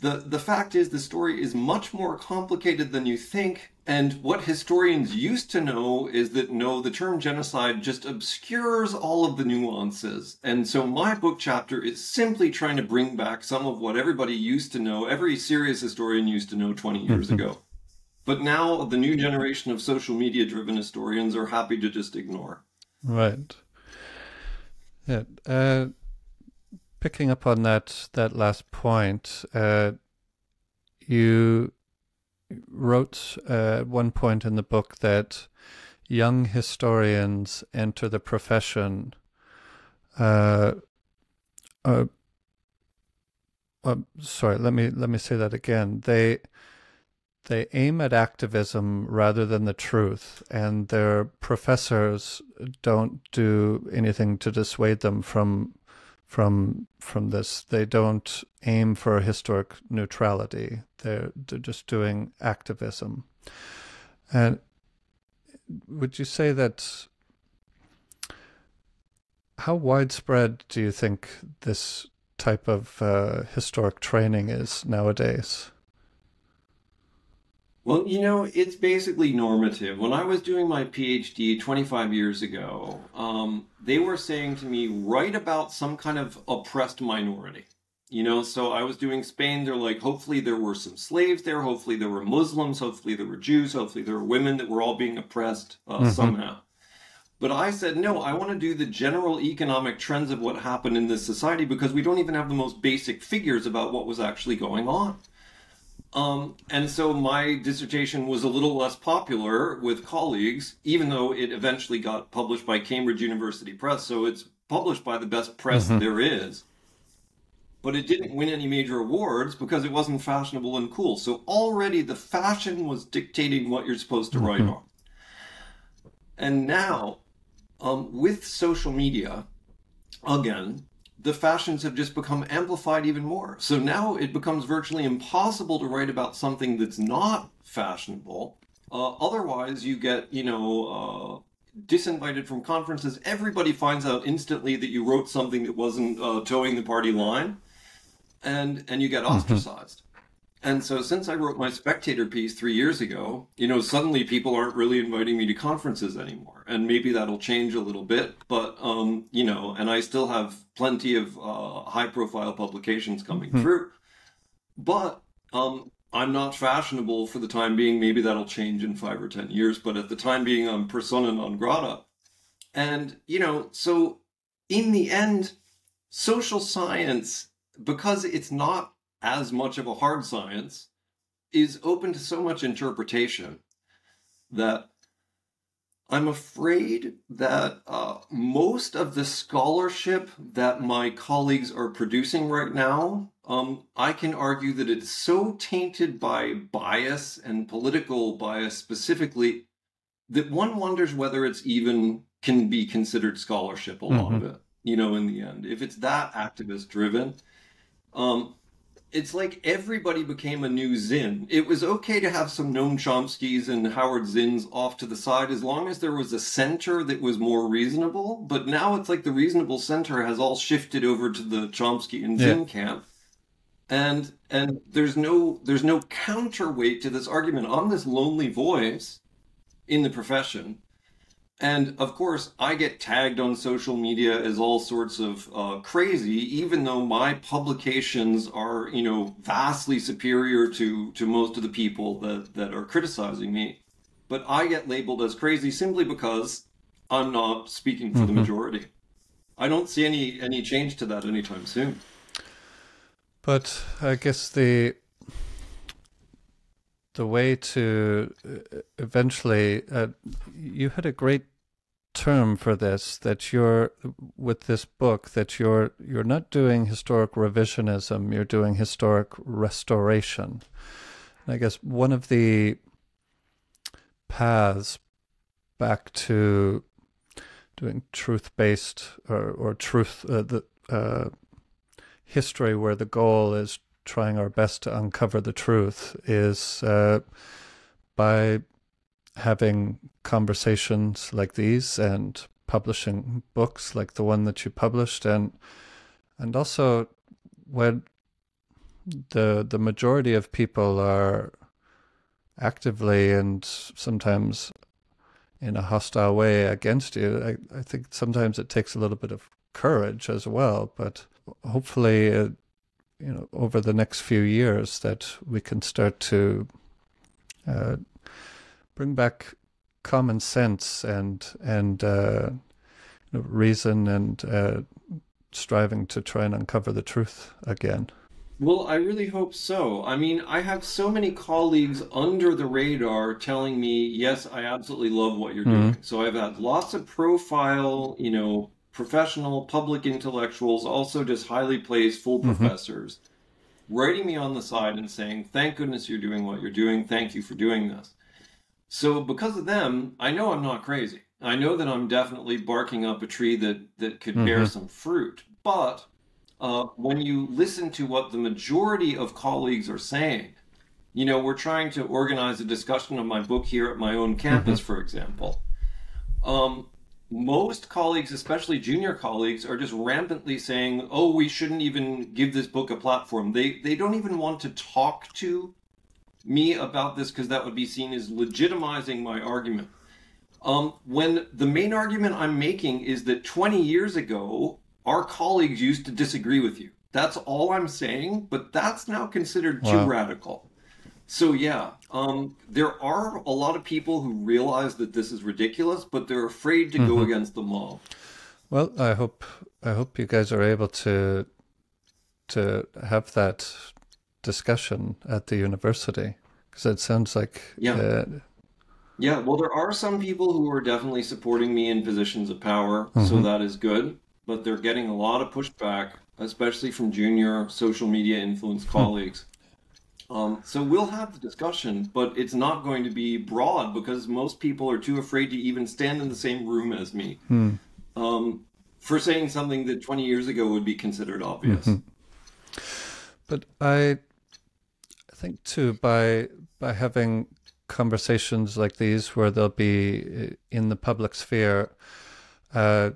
B: the the fact is the story is much more complicated than you think. And what historians used to know is that no, the term genocide just obscures all of the nuances. And so my book chapter is simply trying to bring back some of what everybody used to know, every serious historian used to know 20 years ago. But now the new generation of social media driven historians are happy to just ignore.
A: Right. Yeah. Uh, picking up on that that last point, uh, you wrote uh, at one point in the book that young historians enter the profession. Uh, uh, uh, sorry, let me let me say that again. They they aim at activism rather than the truth, and their professors don't do anything to dissuade them from from from this. They don't aim for historic neutrality. They're they're just doing activism. And would you say that how widespread do you think this type of uh, historic training is nowadays?
B: Well, you know, it's basically normative. When I was doing my PhD 25 years ago, um, they were saying to me, write about some kind of oppressed minority. You know, so I was doing Spain. They're like, hopefully there were some slaves there. Hopefully there were Muslims. Hopefully there were Jews. Hopefully there were women that were all being oppressed uh, mm-hmm. somehow. But I said, no, I want to do the general economic trends of what happened in this society because we don't even have the most basic figures about what was actually going on. Um, and so my dissertation was a little less popular with colleagues, even though it eventually got published by Cambridge University Press. So it's published by the best press mm-hmm. there is. But it didn't win any major awards because it wasn't fashionable and cool. So already the fashion was dictating what you're supposed to mm-hmm. write on. And now, um, with social media, again, the fashions have just become amplified even more. So now it becomes virtually impossible to write about something that's not fashionable. Uh, otherwise, you get, you know, uh, disinvited from conferences. Everybody finds out instantly that you wrote something that wasn't uh, toeing the party line. and and you get mm-hmm. ostracized. And so since I wrote my spectator piece 3 years ago, you know, suddenly people aren't really inviting me to conferences anymore. And maybe that'll change a little bit, but um, you know, and I still have plenty of uh, high profile publications coming mm-hmm. through. But um, I'm not fashionable for the time being. Maybe that'll change in 5 or 10 years, but at the time being I'm persona non grata. And, you know, so in the end, social science, because it's not as much of a hard science, is open to so much interpretation that I'm afraid that uh, most of the scholarship that my colleagues are producing right now, um, I can argue that it's so tainted by bias and political bias specifically that one wonders whether it's even can be considered scholarship a lot mm-hmm. of it you know in the end if it's that activist driven um it's like everybody became a new Zinn. It was okay to have some Noam Chomsky's and Howard Zinns off to the side as long as there was a center that was more reasonable. But now it's like the reasonable center has all shifted over to the Chomsky and Zinn yeah. camp. And and there's no there's no counterweight to this argument. I'm this lonely voice in the profession and of course, I get tagged on social media as all sorts of uh, crazy, even though my publications are, you know, vastly superior to to most of the people that that are criticizing me. But I get labeled as crazy simply because I'm not speaking for mm-hmm. the majority. I don't see any any change to that anytime soon.
A: But I guess the the way to uh, eventually uh, you had a great term for this that you're with this book that you're you're not doing historic revisionism you're doing historic restoration. And i guess one of the paths back to doing truth based or, or truth uh, the uh, history where the goal is trying our best to uncover the truth is uh, by having conversations like these and publishing books like the one that you published and and also when the the majority of people are actively and sometimes in a hostile way against you I, I think sometimes it takes a little bit of courage as well but hopefully uh, you know over the next few years that we can start to uh, bring back common sense and and uh, you know, reason and uh, striving to try and uncover the truth again.
B: Well, I really hope so. I mean, I have so many colleagues under the radar telling me, yes, I absolutely love what you're mm-hmm. doing. So I've had lots of profile, you know, professional, public intellectuals, also just highly placed full mm-hmm. professors, writing me on the side and saying, thank goodness you're doing what you're doing. Thank you for doing this. So because of them, I know I'm not crazy. I know that I'm definitely barking up a tree that that could mm-hmm. bear some fruit. But uh, when you listen to what the majority of colleagues are saying, you know, we're trying to organize a discussion of my book here at my own campus, mm-hmm. for example. Um, most colleagues, especially junior colleagues, are just rampantly saying, "Oh, we shouldn't even give this book a platform." They they don't even want to talk to me about this because that would be seen as legitimizing my argument. Um, when the main argument I'm making is that 20 years ago, our colleagues used to disagree with you. That's all I'm saying, but that's now considered wow. too radical. So yeah, um, there are a lot of people who realize that this is ridiculous, but they're afraid to mm-hmm. go against the mob.
A: Well, I hope I hope you guys are able to to have that discussion at the university because it sounds like
B: yeah. Uh, yeah, well, there are some people who are definitely supporting me in positions of power, mm-hmm. so that is good. But they're getting a lot of pushback, especially from junior social media influenced hmm. colleagues. Um, so we'll have the discussion, but it's not going to be broad because most people are too afraid to even stand in the same room as me hmm. um, for saying something that 20 years ago would be considered obvious. Mm-hmm.
A: But I think too by by having conversations like these where they'll be uh, in the public sphere, uh,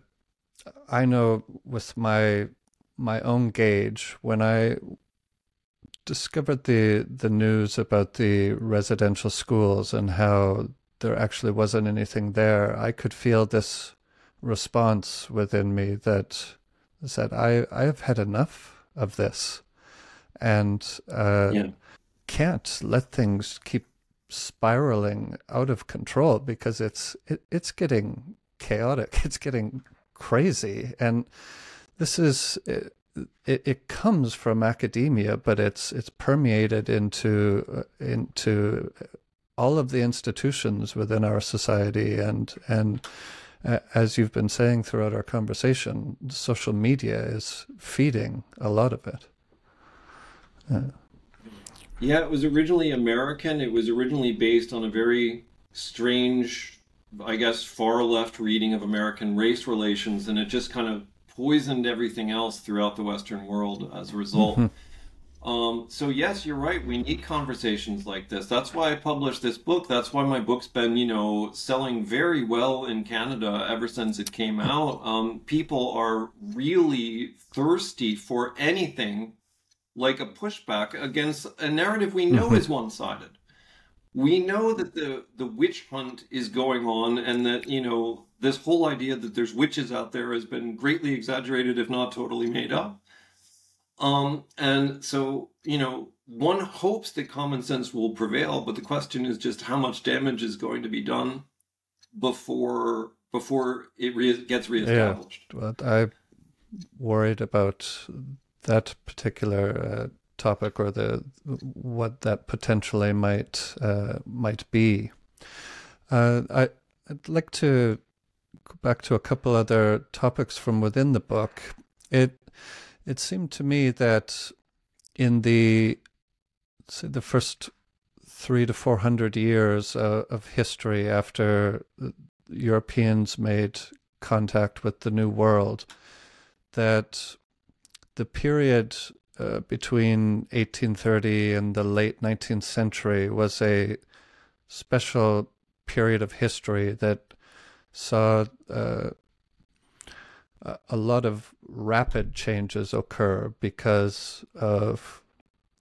A: I know with my my own gauge when I discovered the the news about the residential schools and how there actually wasn't anything there, I could feel this response within me that said, "I I have had enough of this, and uh, yeah. can't let things keep spiraling out of control because it's it, it's getting chaotic. *laughs* It's getting crazy, and this is it, it, it comes from academia, but it's it's permeated into uh, into all of the institutions within our society, and and uh, as you've been saying throughout our conversation, social media is feeding a lot of it.
B: Uh, yeah, it was originally American. It was originally based on a very strange, I guess, far left reading of American race relations, and it just kind of poisoned everything else throughout the Western world as a result. Mm-hmm. *laughs* Um, so yes, you're right. We need conversations like this. That's why I published this book. That's why my book's been, you know, selling very well in Canada ever since it came *laughs* out. Um, people are really thirsty for anything like a pushback against a narrative we know mm-hmm. is *laughs* one-sided. We know that the the witch hunt is going on, and that you know this whole idea that there's witches out there has been greatly exaggerated, if not totally made up. Um, and so you know, one hopes that common sense will prevail, but the question is just how much damage is going to be done before before it re- gets reestablished.
A: Yeah, but I worried about that particular uh, topic or the what that potentially might uh, might be. Uh, I, I'd like to back to a couple other topics from within the book. It it seemed to me that in the say the first three to four hundred years uh, of history after Europeans made contact with the New World, that the period uh, between 1830 and the late 19th century was a special period of history that saw uh, a lot of rapid changes occur because of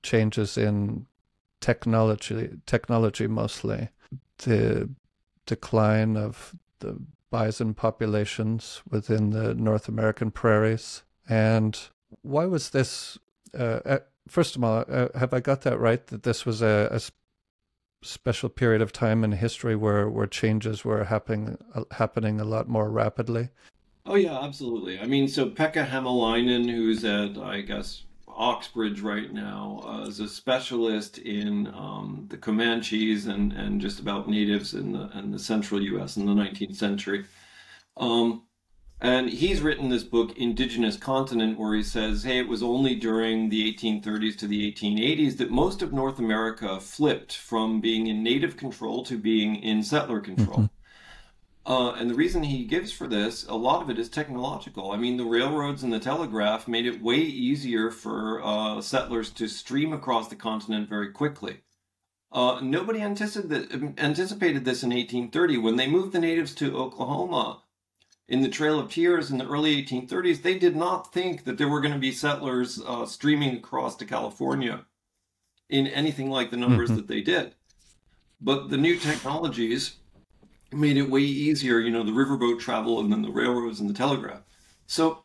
A: changes in technology, technology mostly, the decline of the bison populations within the North American prairies, and why was this? Uh, uh, first of all, uh, have I got that right? That this was a, a, special period of time in history where where changes were happening uh, happening a lot more rapidly.
B: Oh yeah, absolutely. I mean, so Pekka Hämäläinen, who's at I guess Oxbridge right now, uh, is a specialist in um, the Comanches and and just about natives in the in the central U.S. in the 19th century. Um, and he's written this book, Indigenous Continent, where he says, hey, it was only during the 1830s to the 1880s that most of North America flipped from being in native control to being in settler control. Mm-hmm. Uh, and the reason he gives for this, a lot of it is technological. I mean, the railroads and the telegraph made it way easier for uh, settlers to stream across the continent very quickly. Uh, nobody anticipated, anticipated this in 1830. When they moved the natives to Oklahoma, in the Trail of Tears in the early 1830s, they did not think that there were going to be settlers uh, streaming across to California in anything like the numbers mm-hmm. that they did. But the new technologies made it way easier, you know, the riverboat travel and then the railroads and the telegraph. So,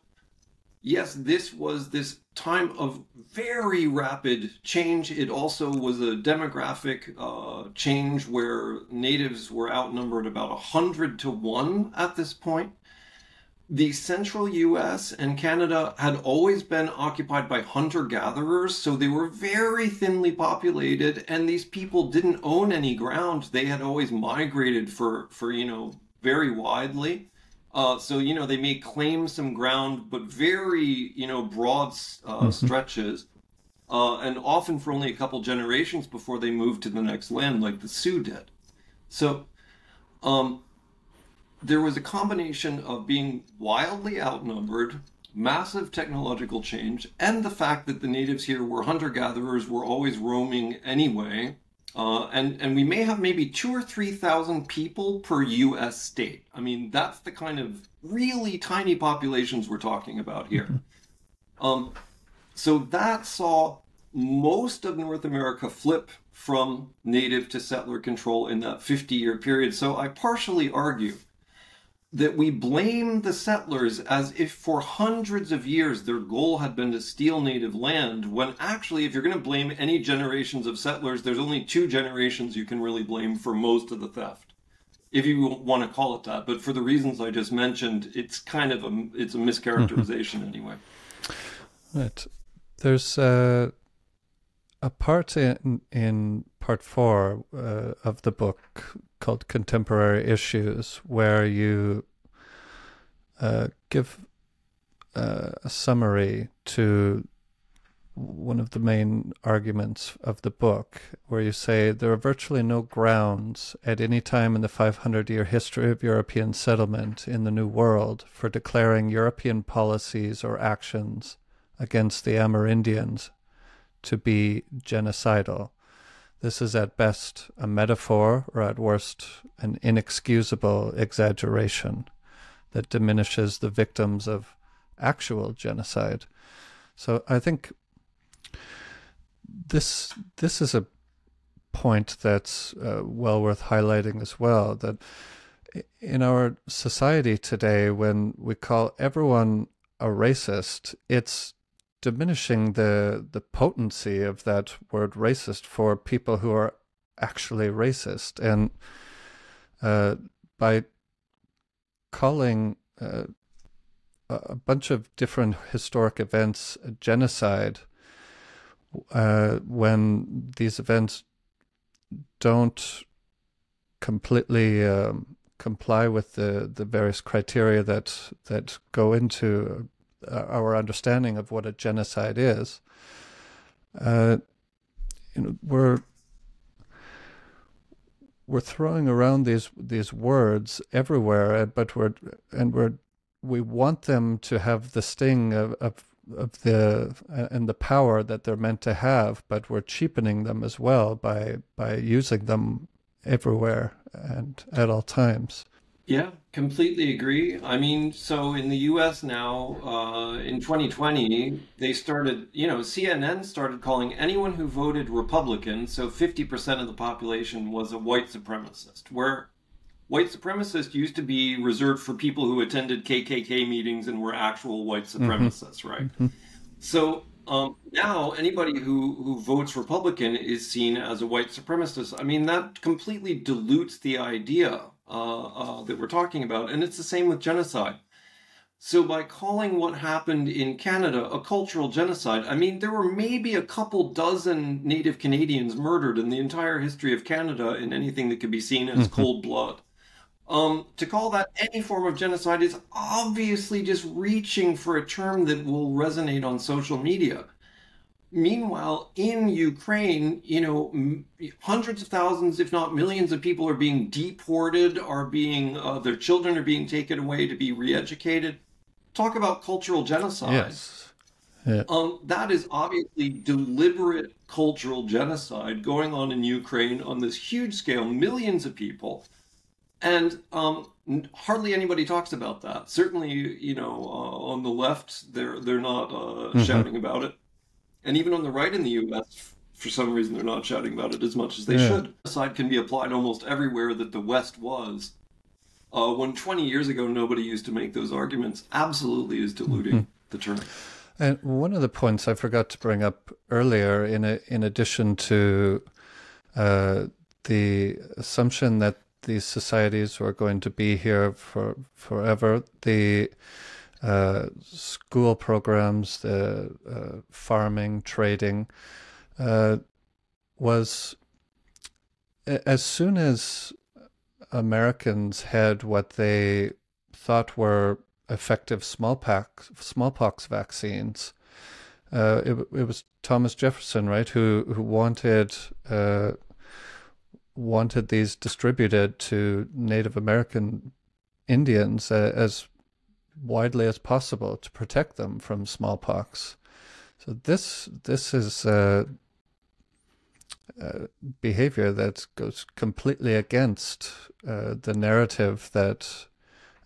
B: yes, this was this time of very rapid change. It also was a demographic uh, change where natives were outnumbered about 100 to 1 at this point the central US and Canada had always been occupied by hunter gatherers, so they were very thinly populated, and these people didn't own any ground. They had always migrated for, for you know, very widely. Uh, so, you know, they may claim some ground, but very, you know, broad uh, mm-hmm. stretches. Uh, and often for only a couple generations before they moved to the next land, like the Sioux did. So, um, there was a combination of being wildly outnumbered, massive technological change, and the fact that the natives here were hunter gatherers, were always roaming anyway. Uh, and and we may have maybe two or three thousand people per U.S. state. I mean, that's the kind of really tiny populations we're talking about here. Um, so that saw most of North America flip from native to settler control in that 50 year period. So I partially argue that we blame the settlers as if for hundreds of years their goal had been to steal native land, when actually, if you're going to blame any generations of settlers, there's only two generations you can really blame for most of the theft. If you want to call it that, but for the reasons I just mentioned, it's kind of a it's a mischaracterization anyway.
A: Right. There's uh, a part in in part four uh, of the book called Contemporary Issues, where you uh, give uh, a summary to one of the main arguments of the book, where you say there are virtually no grounds at any time in the 500 year history of European settlement in the New World for declaring European policies or actions against the Amerindians to be genocidal. This is at best a metaphor, or at worst, an inexcusable exaggeration that diminishes the victims of actual genocide. So I think this this is a point that's uh, well worth highlighting as well. That in our society today, when we call everyone a racist, it's diminishing the the potency of that word racist for people who are actually racist. And uh, by calling uh, a bunch of different historic events genocide uh, when these events don't completely um, comply with the, the various criteria that that go into our understanding of what a genocide is, uh, you know, we're we're throwing around these these words everywhere, uh, but we're and we're we want them to have the sting of, of of the and the power that they're meant to have, but we're cheapening them as well by by using them everywhere and at all times.
B: Yeah, completely agree. I mean, so in the US now, uh, in 2020, they started, you know, CNN started calling anyone who voted Republican, so 50% of the population was a white supremacist, where white supremacist used to be reserved for people who attended KKK meetings and were actual white mm-hmm. supremacists, mm-hmm. right? Mm-hmm. So um, now anybody who, who votes Republican is seen as a white supremacist. I mean, that completely dilutes the idea that we're talking about. And it's the same with genocide. So by calling what happened in Canada a cultural genocide, I mean, there were maybe a couple dozen Native Canadians murdered in the entire history of Canada in anything that could be seen as mm-hmm. cold blood. Um, to call that any form of genocide is obviously just reaching for a term that will resonate on social media. Meanwhile, in Ukraine, you know, hundreds of thousands, if not millions, of people are being deported, are being uh, their children are being taken away to be re-educated. Talk about cultural genocide.
A: Yes.
B: Yeah. Um, that is obviously deliberate cultural genocide going on in Ukraine on this huge scale, millions of people, and um, hardly anybody talks about that. Certainly, you know, uh, on the left, they're they're not uh, mm-hmm. shouting about it. And even on the right in the US, for some reason, they're not shouting about it as much as they yeah. should. Side can be applied almost everywhere that the West was. Uh, when 20 years ago nobody used to make those arguments, absolutely is diluting mm-hmm. the term.
A: And one of the points I forgot to bring up earlier, in a, in addition to uh, the assumption that these societies were going to be here for forever, the uh, school programs, the uh, farming, trading, uh, was as soon as Americans had what they thought were effective smallpox smallpox vaccines. Uh, it, it was Thomas Jefferson, right, who who wanted uh, wanted these distributed to Native American Indians uh, as widely as possible to protect them from smallpox. So this this is uh, uh, behavior that goes completely against uh, the narrative that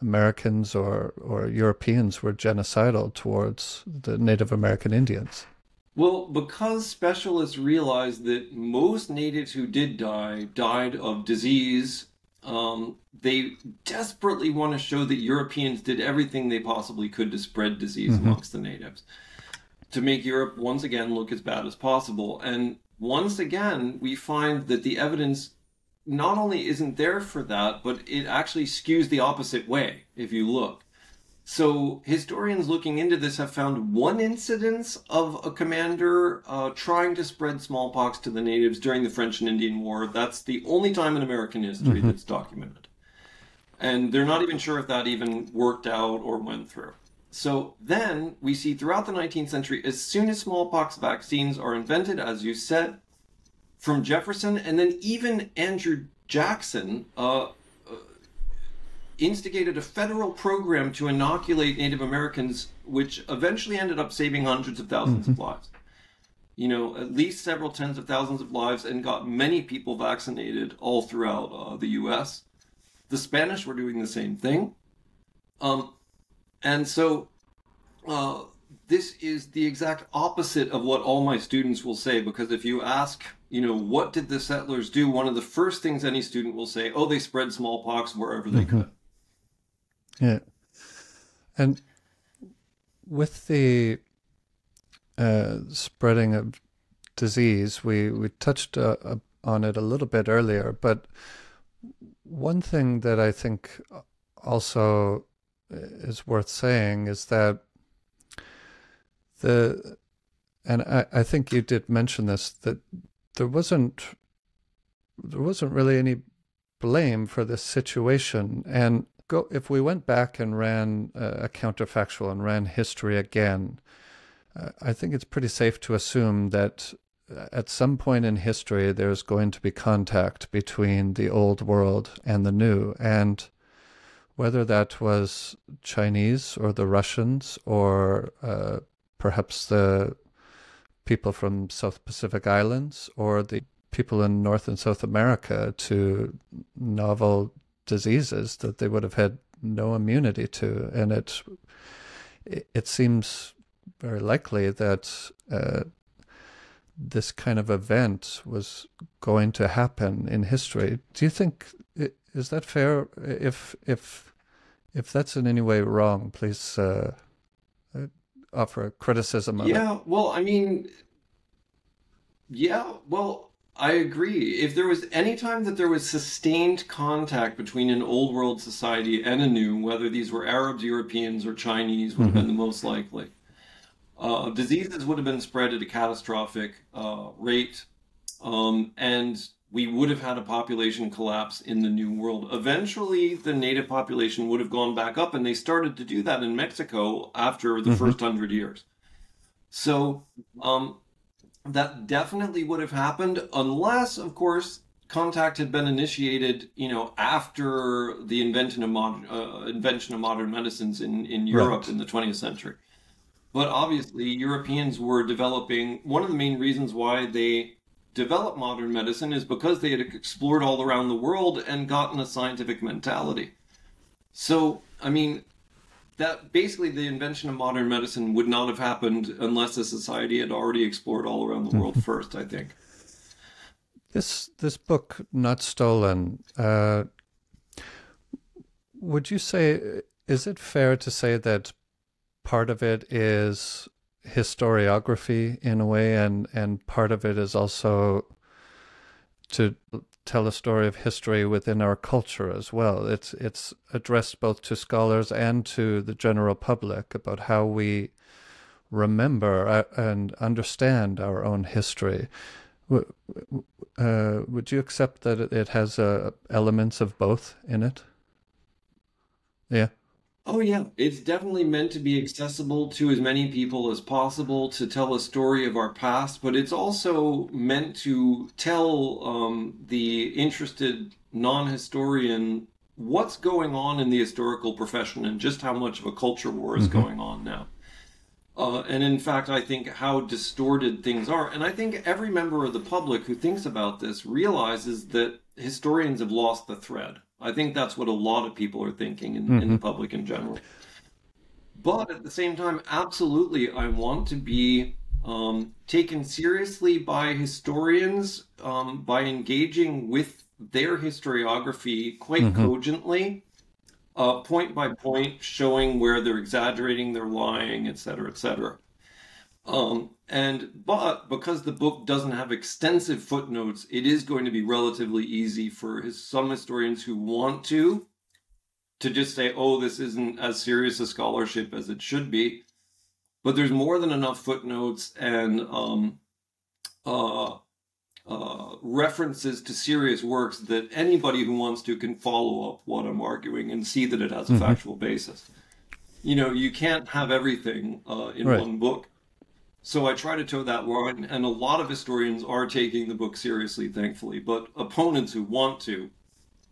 A: Americans or or Europeans were genocidal towards the Native American Indians.
B: Well, because specialists realized that most natives who did die died of disease, um, they desperately want to show that Europeans did everything they possibly could to spread disease mm-hmm. amongst the natives, to make Europe once again look as bad as possible. And once again, we find that the evidence not only isn't there for that, but it actually skews the opposite way if you look. So historians looking into this have found one incidence of a commander uh, trying to spread smallpox to the natives during the French and Indian War. That's the only time in American history mm-hmm. that's documented. And they're not even sure if that even worked out or went through. So then we see throughout the 19th century, as soon as smallpox vaccines are invented, as you said, from Jefferson, and then even Andrew Jackson, uh, instigated a federal program to inoculate Native Americans, which eventually ended up saving hundreds of 1000s mm-hmm. of lives. You know, at least several tens of thousands of lives, and got many people vaccinated all throughout uh, the U.S. The Spanish were doing the same thing, um, and so uh, this is the exact opposite of what all my students will say. Because if you ask, you know, what did the settlers do? One of the first things any student will say, "Oh, they spread smallpox wherever they mm-hmm. could."
A: Yeah. And with the uh, spreading of disease, we, we touched uh, on it a little bit earlier, but one thing that I think also is worth saying is that the, and I, I think you did mention this, that there wasn't, there wasn't really any blame for this situation. And go if we went back and ran uh, a counterfactual and ran history again, uh, I think it's pretty safe to assume that uh, at some point in history there's going to be contact between the old world and the new, and whether that was Chinese or the Russians or uh, perhaps the people from South Pacific Islands or the people in North and South America to novel diseases that they would have had no immunity to, and it it seems very likely that uh, this kind of event was going to happen in history. Do you think is that fair? If if if that's in any way wrong, please uh, uh offer a criticism of
B: yeah, it. Yeah, well, I mean, yeah, well, I agree. If there was any time that there was sustained contact between an old world society and a new, whether these were Arabs, Europeans, or Chinese, would have mm-hmm. been the most likely. Uh, diseases would have been spread at a catastrophic uh, rate, um, and we would have had a population collapse in the New World. Eventually, the native population would have gone back up, and they started to do that in Mexico after the mm-hmm. first hundred years. So, um, that definitely would have happened unless, of course, contact had been initiated, you know, after the invention of modern uh, invention of modern medicines in in Europe right. in the 20th century. But obviously, Europeans were developing. One of the main reasons why they developed modern medicine is because they had explored all around the world and gotten a scientific mentality. So, I mean, that basically the invention of modern medicine would not have happened unless a society had already explored all around the world *laughs* first. I think.
A: This this book, not stolen. Uh, would you say is it fair to say that part of it is historiography in a way, and and part of it is also to tell a story of history within our culture as well. It's it's addressed both to scholars and to the general public about how we remember uh, and understand our own history. Uh, would you accept that it has uh, elements of both in it? Yeah.
B: Oh, yeah. It's definitely meant to be accessible to as many people as possible to tell a story of our past, but it's also meant to tell um, the interested non historian what's going on in the historical profession and just how much of a culture war is mm-hmm. going on now. Uh, and in fact, I think how distorted things are. And I think every member of the public who thinks about this realizes that historians have lost the thread. I think that's what a lot of people are thinking in, mm-hmm. in the public in general. But at the same time, absolutely, I want to be um, taken seriously by historians um, by engaging with their historiography quite mm-hmm. cogently, uh, point by point, showing where they're exaggerating, they're lying, etc., etc. Um, and but because the book doesn't have extensive footnotes, it is going to be relatively easy for his, some historians who want to to just say, "Oh, this isn't as serious a scholarship as it should be." But there's more than enough footnotes and um, uh, uh, references to serious works that anybody who wants to can follow up what I'm arguing and see that it has a mm-hmm. factual basis. You know, you can't have everything uh, in right. one book. So I try to toe that line, and a lot of historians are taking the book seriously, thankfully. But opponents who want to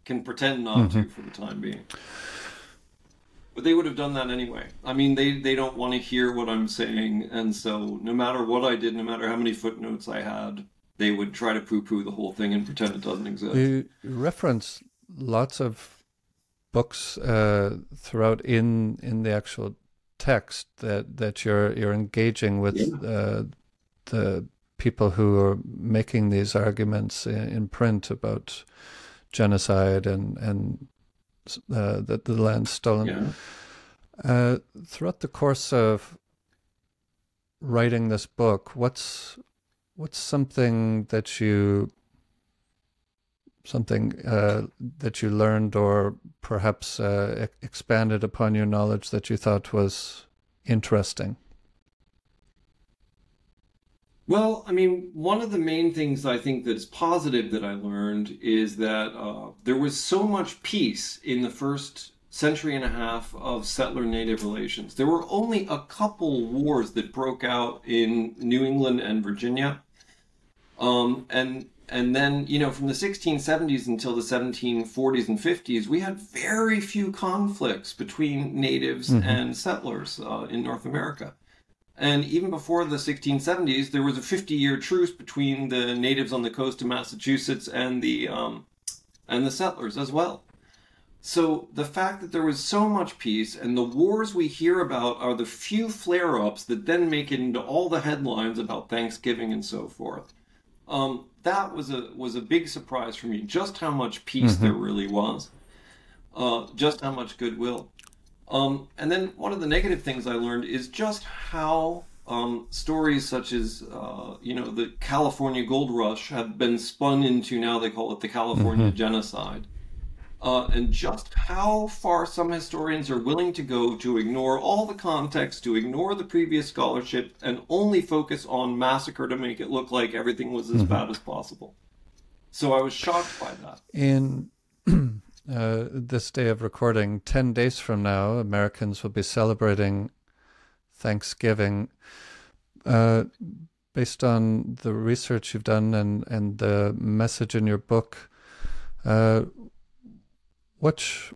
B: can pretend not mm-hmm. to for the time being. But they would have done that anyway. I mean, they, they don't want to hear what I'm saying, and so no matter what I did, no matter how many footnotes I had, they would try to poo-poo the whole thing and pretend it doesn't exist.
A: You reference lots of books uh, throughout in in the actual text that that you're you're engaging with yeah. uh, the people who are making these arguments in, in print about genocide and and uh, the, the land stolen. Yeah. Uh, throughout the course of writing this book, what's what's something that you something uh, that you learned or perhaps uh, expanded upon your knowledge that you thought was interesting?
B: Well, I mean, one of the main things I think that's positive that I learned is that uh, there was so much peace in the first century and a half of settler native relations. There were only a couple wars that broke out in New England and Virginia. Um, and and then you know from the 1670s until the 1740s and 50s we had very few conflicts between natives mm-hmm. and settlers uh, in north america. And even before the 1670s there was a 50 year truce between the natives on the coast of massachusetts and the um, and the settlers as well. So the fact that there was so much peace and the wars we hear about are the few flare-ups that then make it into all the headlines about thanksgiving and so forth um, that was a was a big surprise for me. Just how much peace mm-hmm. there really was, uh, just how much goodwill. Um, and then one of the negative things I learned is just how um, stories such as uh, you know the California Gold Rush have been spun into now they call it the California mm-hmm. Genocide uh, and just how far some historians are willing to go to ignore all the context, to ignore the previous scholarship, and only focus on massacre to make it look like everything was as mm-hmm. bad as possible. So I was shocked by that.
A: In *clears throat* uh, this day of recording, 10 days from now, Americans will be celebrating Thanksgiving. Uh, based on the research you've done and, and the message in your book, uh, what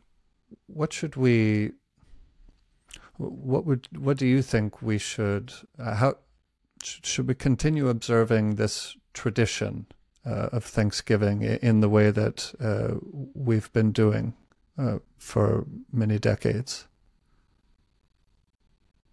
A: what should we what would what do you think we should uh, how should we continue observing this tradition uh, of Thanksgiving in the way that uh, we've been doing uh, for many decades?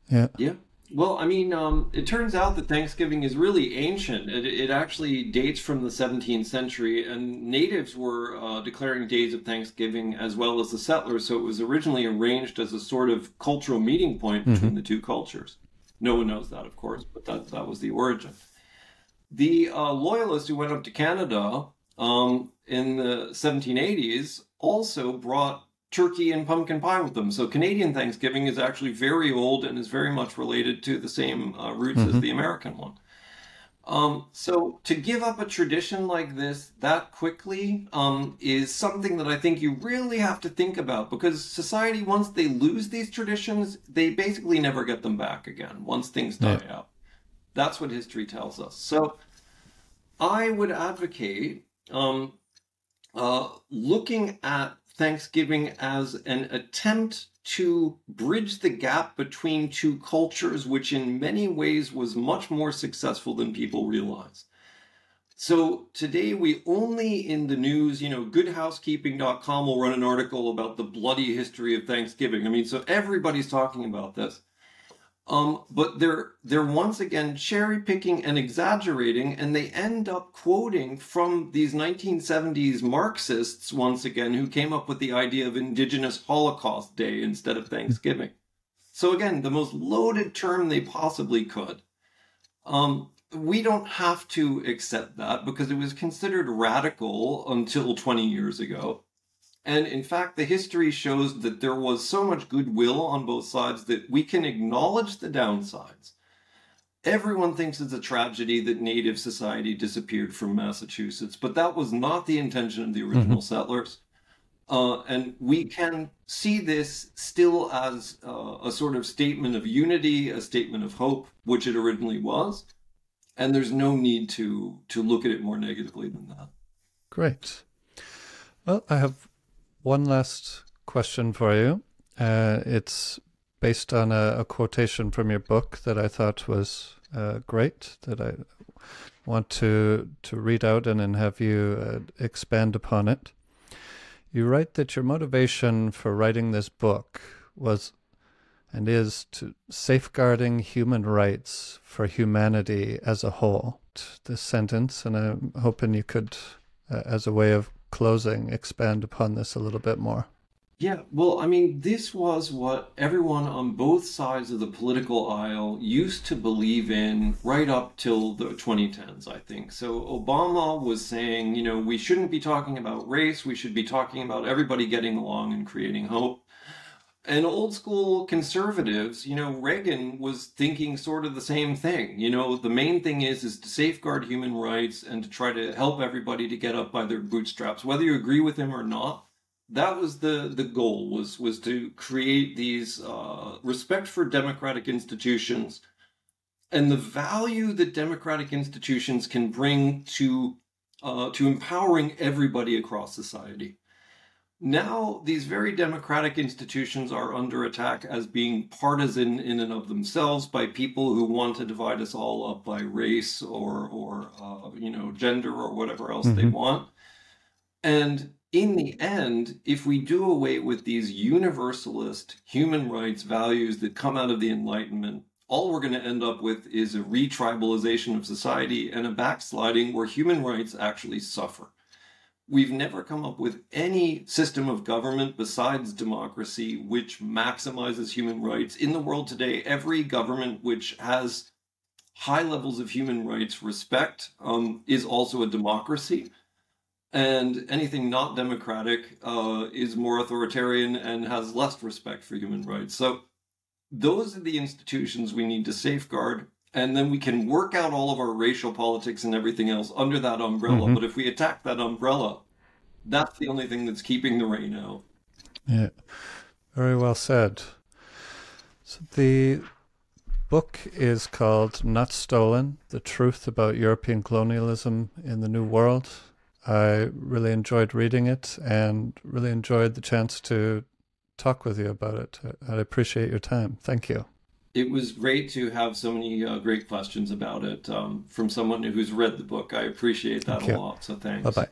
B: Yeah. Yeah. Well, I mean, um, it turns out that Thanksgiving is really ancient. It, it, actually dates from the 17th century, and natives were uh, declaring days of Thanksgiving as well as the settlers. So it was originally arranged as a sort of cultural meeting point mm-hmm. between the two cultures. No one knows that, of course, but that that was the origin. The uh, loyalists who went up to Canada um, in the 1780s also brought turkey and pumpkin pie with them. So Canadian Thanksgiving is actually very old and is very much related to the same uh, roots mm-hmm. as the American one. Um, so to give up a tradition like this that quickly um, is something that I think you really have to think about because society, once they lose these traditions, they basically never get them back again once things die yeah. out. That's what history tells us. So I would advocate um, uh, looking at Thanksgiving as an attempt to bridge the gap between two cultures, which in many ways was much more successful than people realize. So today we only in the news, you know, goodhousekeeping.com will run an article about the bloody history of Thanksgiving. I mean, so everybody's talking about this. Um, but they're they're once again cherry picking and exaggerating, and they end up quoting from these 1970s Marxists once again, who came up with the idea of Indigenous Holocaust Day instead of Thanksgiving. *laughs* So again, the most loaded term they possibly could. Um, we don't have to accept that because it was considered radical until 20 years ago. And in fact, the history shows that there was so much goodwill on both sides that we can acknowledge the downsides. Everyone thinks it's a tragedy that native society disappeared from Massachusetts, but that was not the intention of the original mm-hmm. settlers. Uh, and we can see this still as uh, a sort of statement of unity, a statement of hope, which it originally was. And there's no need to to look at it more negatively than that.
A: Great. Well, I have one last question for you. Uh, it's based on a, a, quotation from your book that I thought was uh, great, that I want to to read out and then have you uh, expand upon it. You write that your motivation for writing this book was and is to safeguarding human rights for humanity as a whole. This sentence, and I'm hoping you could, uh, as a way of closing expand upon this a little bit more.
B: Yeah, well, I mean, this was what everyone on both sides of the political aisle used to believe in right up till the 2010s, I think. So Obama was saying, you know, we shouldn't be talking about race, we should be talking about everybody getting along and creating hope and old school conservatives, you know, Reagan was thinking sort of the same thing. You know, the main thing is is to safeguard human rights and to try to help everybody to get up by their bootstraps, whether you agree with him or not. That was the the goal was was to create these uh, respect for democratic institutions and the value that democratic institutions can bring to uh, to empowering everybody across society. Now, these very democratic institutions are under attack as being partisan in and of themselves by people who want to divide us all up by race or, or uh, you know, gender or whatever else mm-hmm. they want. And in the end, if we do away with these universalist human rights values that come out of the Enlightenment, all we're going to end up with is a retribalization of society and a backsliding where human rights actually suffer we've never come up with any system of government besides democracy which maximizes human rights. In the world today, every government which has high levels of human rights respect um, is also a democracy. And anything not democratic uh, is more authoritarian and has less respect for human rights. So, those are the institutions we need to safeguard and then we can work out all of our racial politics and everything else under that umbrella. Mm-hmm. But if we attack that umbrella, that's the only thing that's keeping the rain out.
A: Yeah, very well said. So the book is called Not Stolen The Truth About European Colonialism in the New World. I really enjoyed reading it and really enjoyed the chance to talk with you about it. I appreciate your time. Thank you
B: it was great to have so many uh, great questions about it um, from someone who's read the book. I appreciate that a lot. So thanks.
A: Bye bye.